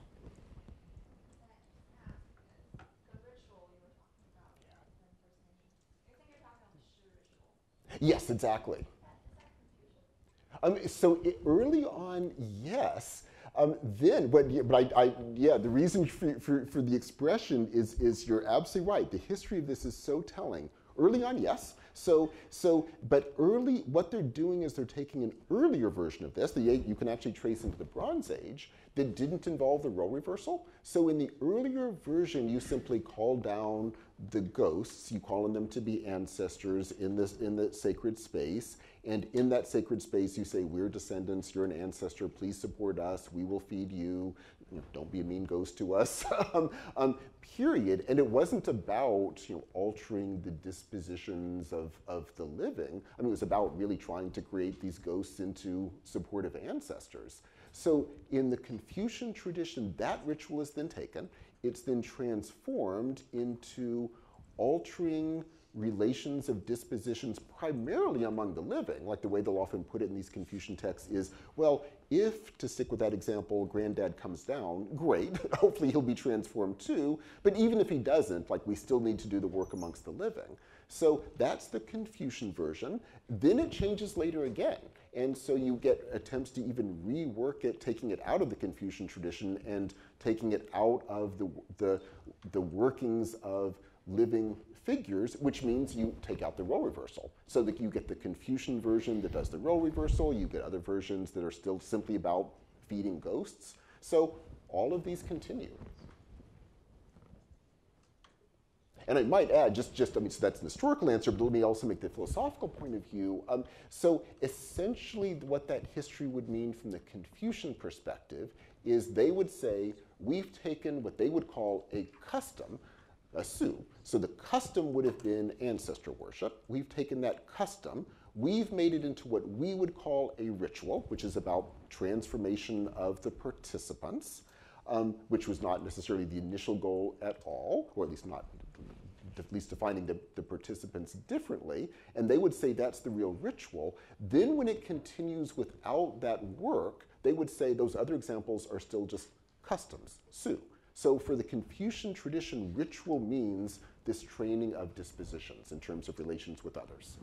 S2: Yes, exactly. Um, so it, early on, yes. Um, then, but, but I, I, yeah, the reason for, for, for the expression is, is you're absolutely right. The history of this is so telling. Early on, yes. So, so, but early, what they're doing is they're taking an earlier version of this, the you can actually trace into the Bronze Age, that didn't involve the role reversal. So in the earlier version, you simply call down the ghosts, you call on them to be ancestors in this in the sacred space, and in that sacred space, you say, We're descendants, you're an ancestor, please support us, we will feed you, don't be a mean ghost to us, um, um, period. And it wasn't about you know, altering the dispositions of, of the living. I mean, it was about really trying to create these ghosts into supportive ancestors. So in the Confucian tradition, that ritual is then taken, it's then transformed into altering relations of dispositions primarily among the living, like the way they'll often put it in these Confucian texts is, well, if, to stick with that example, granddad comes down, great, hopefully he'll be transformed too, but even if he doesn't, like we still need to do the work amongst the living. So that's the Confucian version. Then it changes later again. And so you get attempts to even rework it, taking it out of the Confucian tradition and taking it out of the, the, the workings of living figures, which means you take out the role reversal. So that you get the Confucian version that does the role reversal, you get other versions that are still simply about feeding ghosts. So all of these continue. And I might add, just, just I mean, so that's an historical answer, but let me also make the philosophical point of view. Um, so essentially, what that history would mean from the Confucian perspective is they would say, we've taken what they would call a custom, a. So the custom would have been ancestor worship. We've taken that custom, we've made it into what we would call a ritual, which is about transformation of the participants, um, which was not necessarily the initial goal at all, or at least not at least defining the, the, participants differently, and they would say that's the real ritual. Then, when it continues without that work, they would say those other examples are still just customs, su. So for the Confucian tradition, ritual means this training of dispositions in terms of relations with others.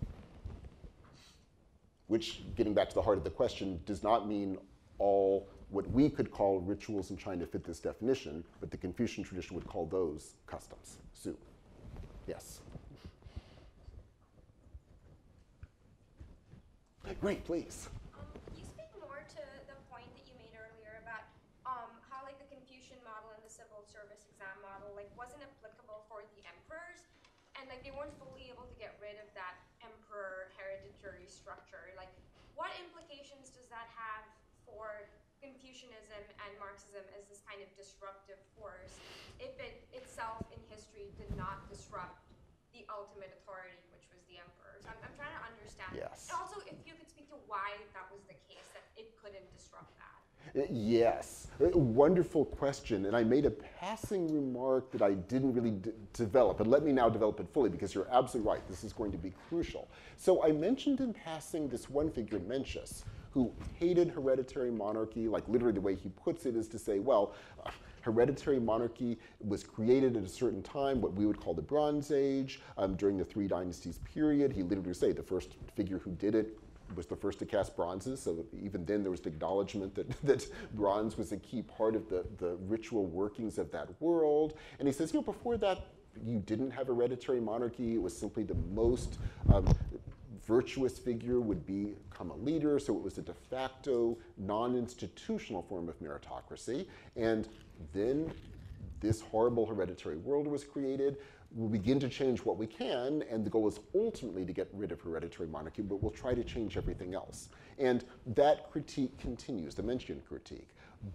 S2: Which, getting back to the heart of the question, does not mean all what we could call rituals in China fit this definition, but the Confucian tradition would call those customs, su. Yes. Great, please.
S3: Like they weren't fully able to get rid of that emperor hereditary structure. Like, what implications does that have for Confucianism and Marxism as this kind of disruptive force if it itself in history did not disrupt the ultimate authority, which was the emperor? So I'm, I'm trying to understand.
S2: Yes.
S3: And also, if you could speak to why that was the case, that it couldn't disrupt that.
S2: Yes, wonderful question. And I made a passing remark that I didn't really develop. And let me now develop it fully because you're absolutely right. This is going to be crucial. So I mentioned in passing this one figure, Mencius, who hated hereditary monarchy. Like literally, the way he puts it is to say, well, uh, hereditary monarchy was created at a certain time, what we would call the Bronze Age, um, during the Three Dynasties period. He literally say the first figure who did it was the first to cast bronzes, so even then there was the acknowledgement that, that bronze was a key part of the, the ritual workings of that world. And he says, you know, before that, you didn't have hereditary monarchy. It was simply the most um, virtuous figure would become a leader, so it was a de facto, non-institutional form of meritocracy. And then this horrible hereditary world was created we'll begin to change what we can, and the goal is ultimately to get rid of hereditary monarchy, but we'll try to change everything else. And that critique continues, the Mencian critique.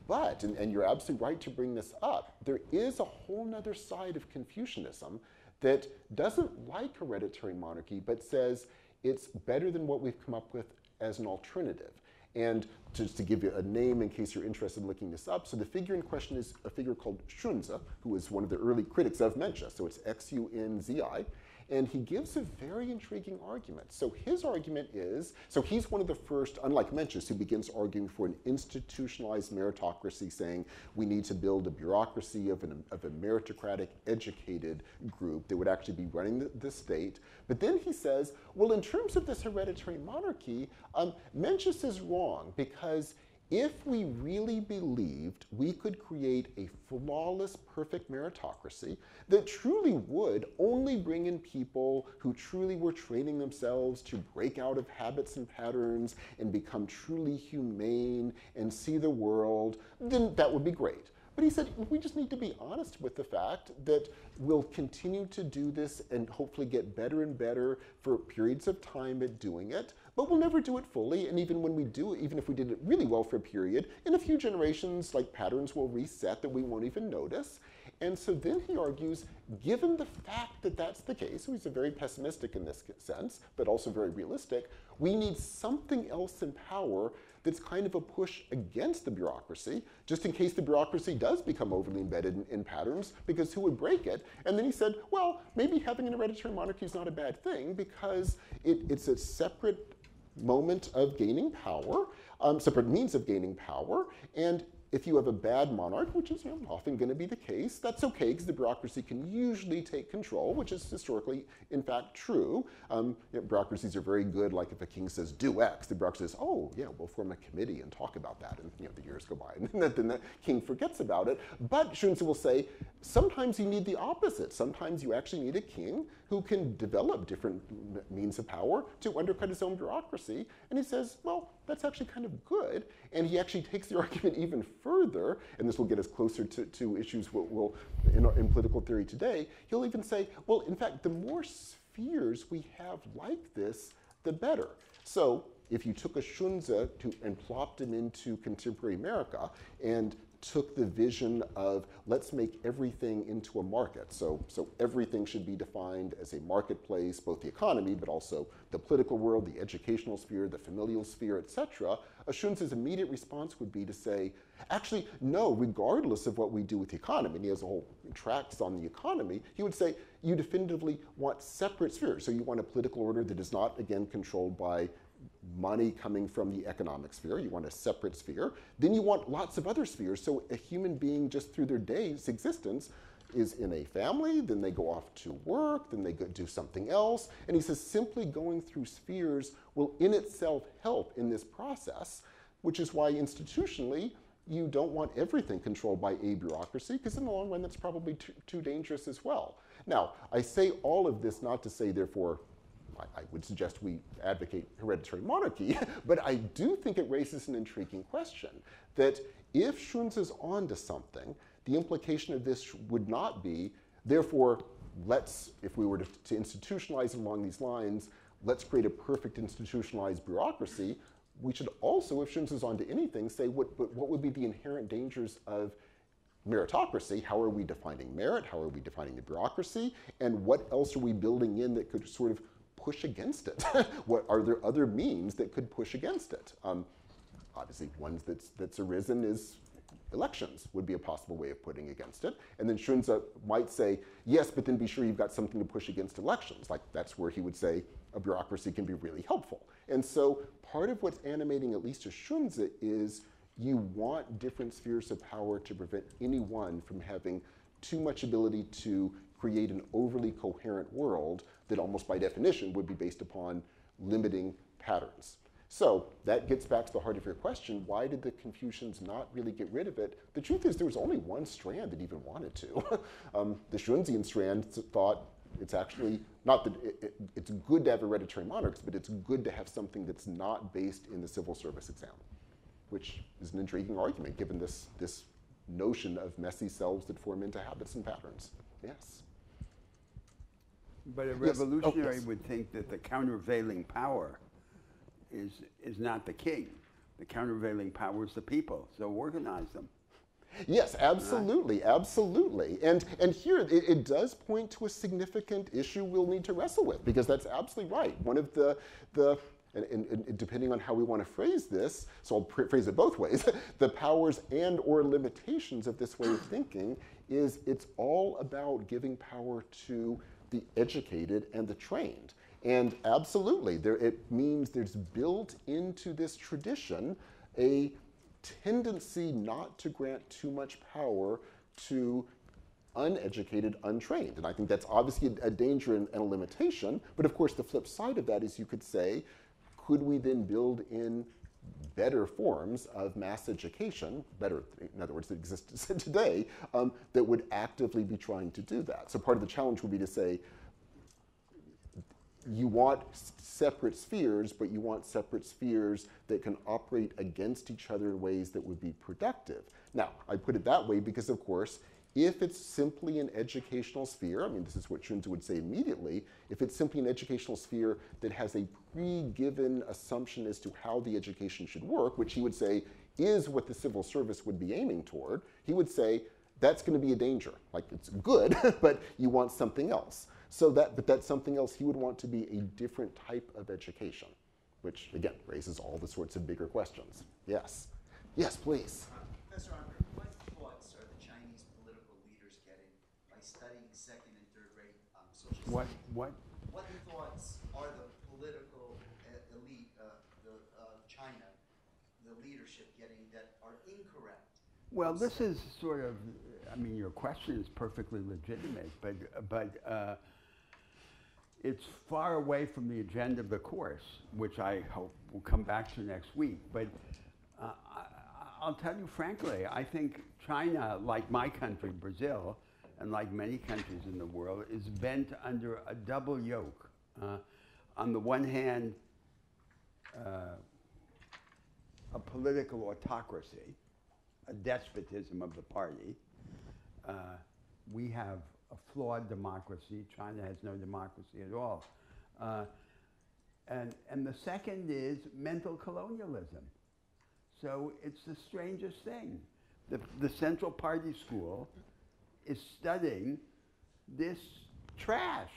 S2: But, and, and you're absolutely right to bring this up, there is a whole other side of Confucianism that doesn't like hereditary monarchy, but says it's better than what we've come up with as an alternative. And just to give you a name in case you're interested in looking this up, so the figure in question is a figure called Xunzi, who was one of the early critics of Mencius. So it's X-U-N-Z-I. And he gives a very intriguing argument. So his argument is, so he's one of the first, unlike Mencius, who begins arguing for an institutionalized meritocracy, saying we need to build a bureaucracy of, an, of a meritocratic, educated group that would actually be running the, the state. But then he says, well, in terms of this hereditary monarchy, um, Mencius is wrong because if we really believed we could create a flawless, perfect meritocracy that truly would only bring in people who truly were training themselves to break out of habits and patterns and become truly humane and see the world, then that would be great. But he said, we just need to be honest with the fact that we'll continue to do this and hopefully get better and better for periods of time at doing it, but we'll never do it fully. And even when we do it, even if we did it really well for a period, in a few generations, like patterns will reset that we won't even notice. And so then he argues, given the fact that that's the case, so he's a very pessimistic in this sense, but also very realistic, we need something else in power that's kind of a push against the bureaucracy, just in case the bureaucracy does become overly embedded in, in, patterns, because who would break it? And then he said, well, maybe having an hereditary monarchy is not a bad thing because it, it's a separate moment of gaining power, um, separate means of gaining power, and if you have a bad monarch, which is often going to be the case, that's okay because the bureaucracy can usually take control, which is historically, in fact, true. Um, you know, bureaucracies are very good, like if a king says, do X, the bureaucracy says, oh, yeah, we'll form a committee and talk about that. And you know, the years go by, and then the king forgets about it. But Xunzi will say, sometimes you need the opposite. Sometimes you actually need a king who can develop different means of power to undercut his own bureaucracy. And he says, well, that's actually kind of good. And he actually takes the argument even further, and this will get us closer to, to issues we'll, in, in political theory today. He'll even say, well, in fact, the more spheres we have like this, the better. So if you took a Xunzi to, and plopped him into contemporary America and took the vision of let's make everything into a market. So, so everything should be defined as a marketplace, both the economy, but also the political world, the educational sphere, the familial sphere, etc. Xunzi's immediate response would be to say, actually, no, regardless of what we do with the economy, and he has a whole tracts on the economy, he would say, you definitively want separate spheres. So you want a political order that is not, again, controlled by money coming from the economic sphere, you want a separate sphere. Then you want lots of other spheres. So a human being just through their day's existence is in a family, then they go off to work, then they go do something else. And he says simply going through spheres will in itself help in this process, which is why institutionally you don't want everything controlled by a bureaucracy, because in the long run that's probably too, too dangerous as well. Now, I say all of this not to say, therefore, I, I would suggest we advocate hereditary monarchy, but I do think it raises an intriguing question that if Xunzi is onto something, the implication of this would not be, therefore, let's, if we were to, to institutionalize along these lines, let's create a perfect institutionalized bureaucracy. We should also, if Xunzi is onto anything, say what, what would be the inherent dangers of meritocracy, how are we defining merit? How are we defining the bureaucracy? And what else are we building in that could sort of push against it? what are there other means that could push against it? Um, obviously, ones that's, that's arisen is elections would be a possible way of putting against it. And then Xunzi might say, yes, but then be sure you've got something to push against elections. Like that's where he would say a bureaucracy can be really helpful. And so part of what's animating at least to Xunzi is you want different spheres of power to prevent anyone from having too much ability to create an overly coherent world that almost by definition would be based upon limiting patterns. So that gets back to the heart of your question. Why did the Confucians not really get rid of it? The truth is there was only one strand that even wanted to. um, the Xunzian strand thought it's actually not that it, it, it's good to have hereditary monarchs, but it's good to have something that's not based in the civil service exam, which is an intriguing argument given this, this notion of messy selves that form into habits and patterns. Yes.
S1: But a
S2: Yes. Oh,
S1: revolutionary
S2: yes.
S1: would think that the countervailing power is, is not the king. The countervailing power is the people. So organize them.
S2: Yes, absolutely, absolutely. And, and here it, it does point to a significant issue we'll need to wrestle with because that's absolutely right. One of the, the and, and, and depending on how we want to phrase this, so I'll phrase it both ways, the powers and or limitations of this way of thinking is it's all about giving power to the educated and the trained. And absolutely, there, it means there's built into this tradition a tendency not to grant too much power to uneducated, untrained. And I think that's obviously a, a danger and, and a limitation. But of course, the flip side of that is you could say, could we then build in better forms of mass education, better, in other words, that exist today, um, that would actively be trying to do that? So part of the challenge would be to say, you want separate spheres, but you want separate spheres that can operate against each other in ways that would be productive. Now, I put it that way because, of course, if it's simply an educational sphere, I mean, this is what Xunzi would say immediately, if it's simply an educational sphere that has a pre given assumption as to how the education should work, which he would say is what the civil service would be aiming toward, he would say that's going to be a danger. Like it's good, but you want something else. So that, but that's something else he would want to be a different type of education, which again raises all the sorts of bigger questions. Yes, yes, please
S4: Andre, what thoughts are the Chinese political leaders getting by studying second and third rate um, social
S1: What, what?
S4: What thoughts are the political uh, elite uh, the, of China, the leadership getting that are incorrect?
S1: Well, this is sort of, I mean, your question is perfectly legitimate, but, but uh, it's far away from the agenda of the course, which I hope we'll come back to next week. But uh, I, I'll tell you frankly, I think China, like my country, Brazil, and like many countries in the world, is bent under a double yoke. Uh, on the one hand, uh, a political autocracy, a despotism of the party. Uh, we have a flawed democracy. China has no democracy at all. Uh, and, and the second is mental colonialism. So it's the strangest thing. The, the Central Party School is studying this trash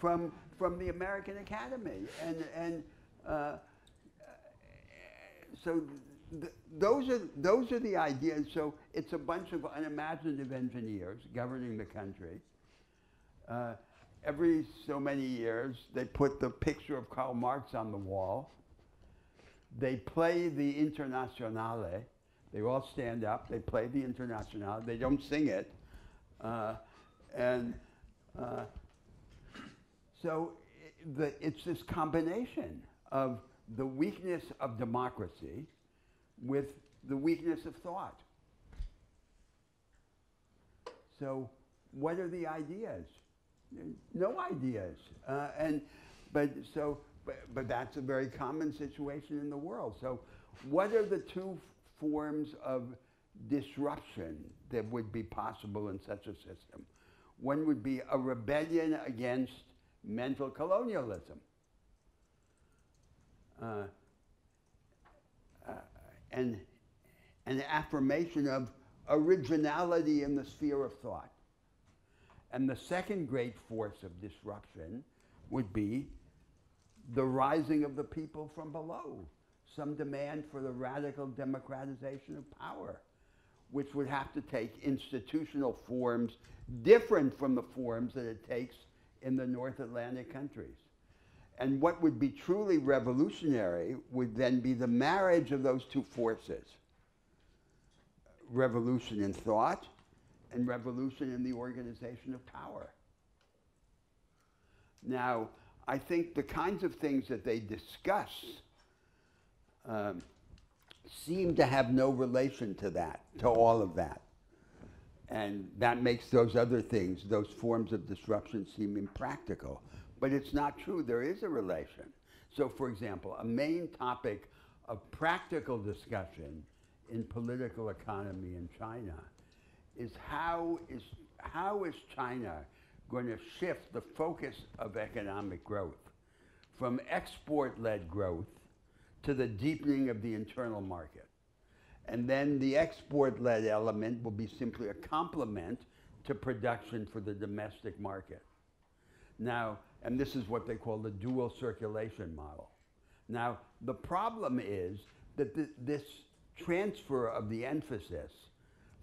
S1: from, from the American Academy. And, and uh, so th- those are those are the ideas. So it's a bunch of unimaginative engineers governing the country. Uh, every so many years, they put the picture of Karl Marx on the wall. They play the Internationale. They all stand up. They play the Internationale. They don't sing it, uh, and uh, so the, it's this combination of the weakness of democracy with the weakness of thought. So, what are the ideas? No ideas. Uh, and but so but, but that's a very common situation in the world. So, what are the two forms of disruption that would be possible in such a system? One would be a rebellion against mental colonialism. Uh, uh, and an affirmation of originality in the sphere of thought. And the second great force of disruption would be the rising of the people from below. some demand for the radical democratization of power, which would have to take institutional forms different from the forms that it takes in the North Atlantic countries. And what would be truly revolutionary would then be the marriage of those two forces revolution in thought and revolution in the organization of power. Now, I think the kinds of things that they discuss um, seem to have no relation to that, to all of that. And that makes those other things, those forms of disruption, seem impractical. But it's not true. There is a relation. So, for example, a main topic of practical discussion in political economy in China is how is, how is China going to shift the focus of economic growth from export led growth to the deepening of the internal market. And then the export led element will be simply a complement to production for the domestic market. Now, and this is what they call the dual circulation model. Now, the problem is that th- this transfer of the emphasis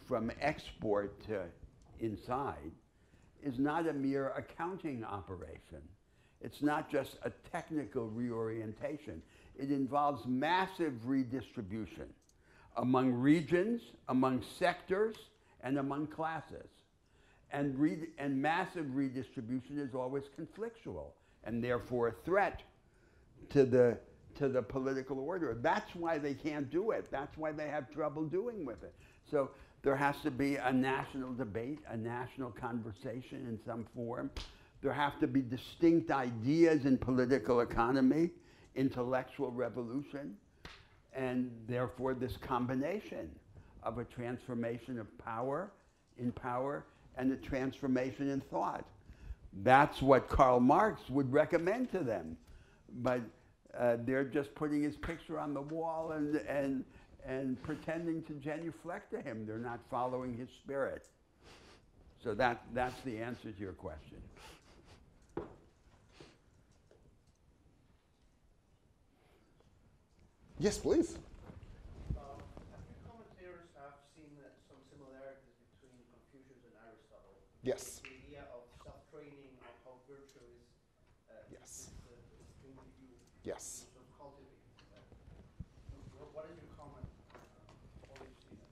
S1: from export to inside is not a mere accounting operation. It's not just a technical reorientation. It involves massive redistribution among regions, among sectors, and among classes. And, re- and massive redistribution is always conflictual and therefore a threat to the, to the political order. That's why they can't do it. That's why they have trouble doing with it. So there has to be a national debate, a national conversation in some form. There have to be distinct ideas in political economy, intellectual revolution, and therefore this combination of a transformation of power in power and a transformation in thought. That's what Karl Marx would recommend to them. But uh, they're just putting his picture on the wall and, and, and pretending to genuflect to him. They're not following his spirit. So that, that's the answer to your question.
S2: Yes, please.
S5: Um, a few commentators have seen uh, some similarities between Confucius and Aristotle.
S2: Yes.
S5: The idea of self-training and how virtue is, uh,
S2: Yes.
S5: is the, is the thing that you
S2: Yes.
S5: sort of cultivate. Uh, wh- what is your comment? Uh, how do you see that?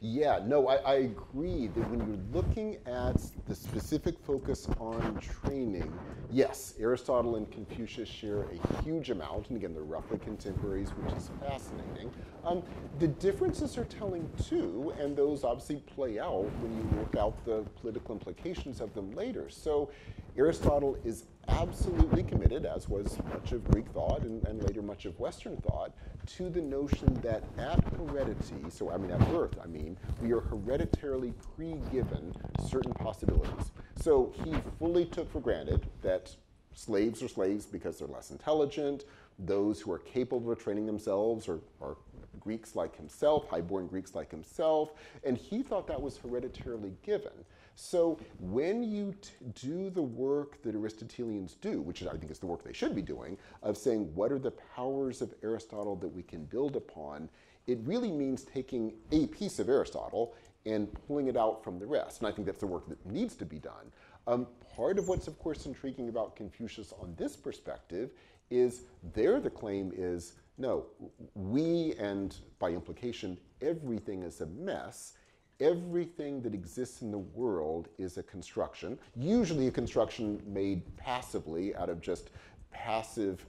S2: Yeah, no, I, I agree that when you're looking at the specific focus on training, yes, Aristotle and Confucius share a huge amount, and again, they're roughly contemporaries, which is fascinating. Um, the differences are telling too, and those obviously play out when you work out the political implications of them later. So, Aristotle is absolutely committed, as was much of Greek thought and, and later much of Western thought, to the notion that at heredity, so I mean at birth, I mean, we are hereditarily pre given certain possibilities. So he fully took for granted that slaves are slaves because they're less intelligent, those who are capable of training themselves are, are Greeks like himself, highborn Greeks like himself, and he thought that was hereditarily given. So when you do the work that Aristotelians do, which I think is the work they should be doing, of saying what are the powers of Aristotle that we can build upon, it really means taking a piece of Aristotle and pulling it out from the rest. And I think that's the work that needs to be done. Um, part of what's, of course, intriguing about Confucius on this perspective is there the claim is no, we, and by implication, everything is a mess everything that exists in the world is a construction, usually a construction made passively out of just passive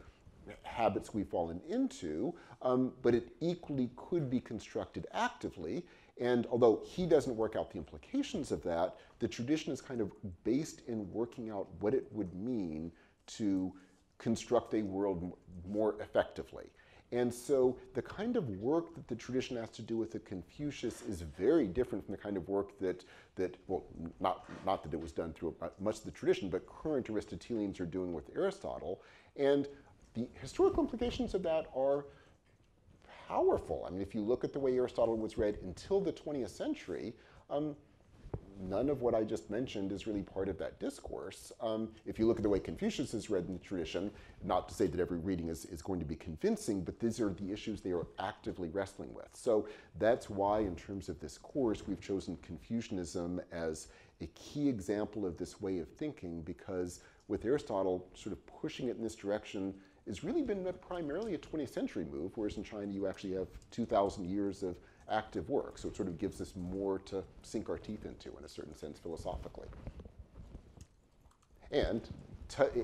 S2: habits we've fallen into, um, but it equally could be constructed actively. And although he doesn't work out the implications of that, the tradition is kind of based in working out what it would mean to construct a world more effectively. And so the kind of work that the tradition has to do with the Confucius is very different from the kind of work that, that well, not, not that it was done through much of the tradition, but current Aristotelians are doing with Aristotle. And the historical implications of that are powerful. I mean, if you look at the way Aristotle was read until the 20th century, um, none of what I just mentioned is really part of that discourse. Um, if you look at the way Confucius is read in the tradition, not to say that every reading is, is going to be convincing, but these are the issues they are actively wrestling with. So that's why, in terms of this course, we've chosen Confucianism as a key example of this way of thinking because with Aristotle sort of pushing it in this direction has really been primarily a 20th century move, whereas in China you actually have 2,000 years of active work. So it sort of gives us more to sink our teeth into in a certain sense philosophically. And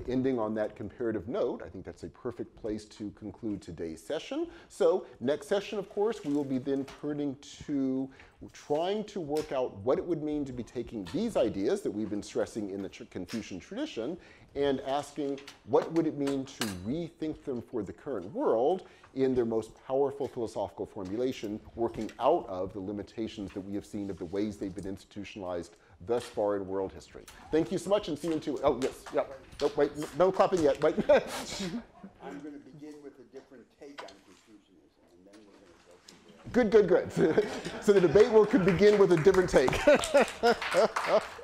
S2: ending on that comparative note, I think that's a perfect place to conclude today's session. So next session, of course, we will be then turning to trying to work out what it would mean to be taking these ideas that we've been stressing in the Confucian tradition and asking what would it mean to rethink them for the current world in their most powerful philosophical formulation, working out of the limitations that we have seen of the ways they've been institutionalized thus far in world history. Thank you so much and see you in two. Oh, yes, yeah. No, wait, no clapping yet. Wait.
S1: I'm going to begin with a different take on Confucianism, and then we're going to go from there.
S2: Good, good, good. so the debate will could begin with a different take.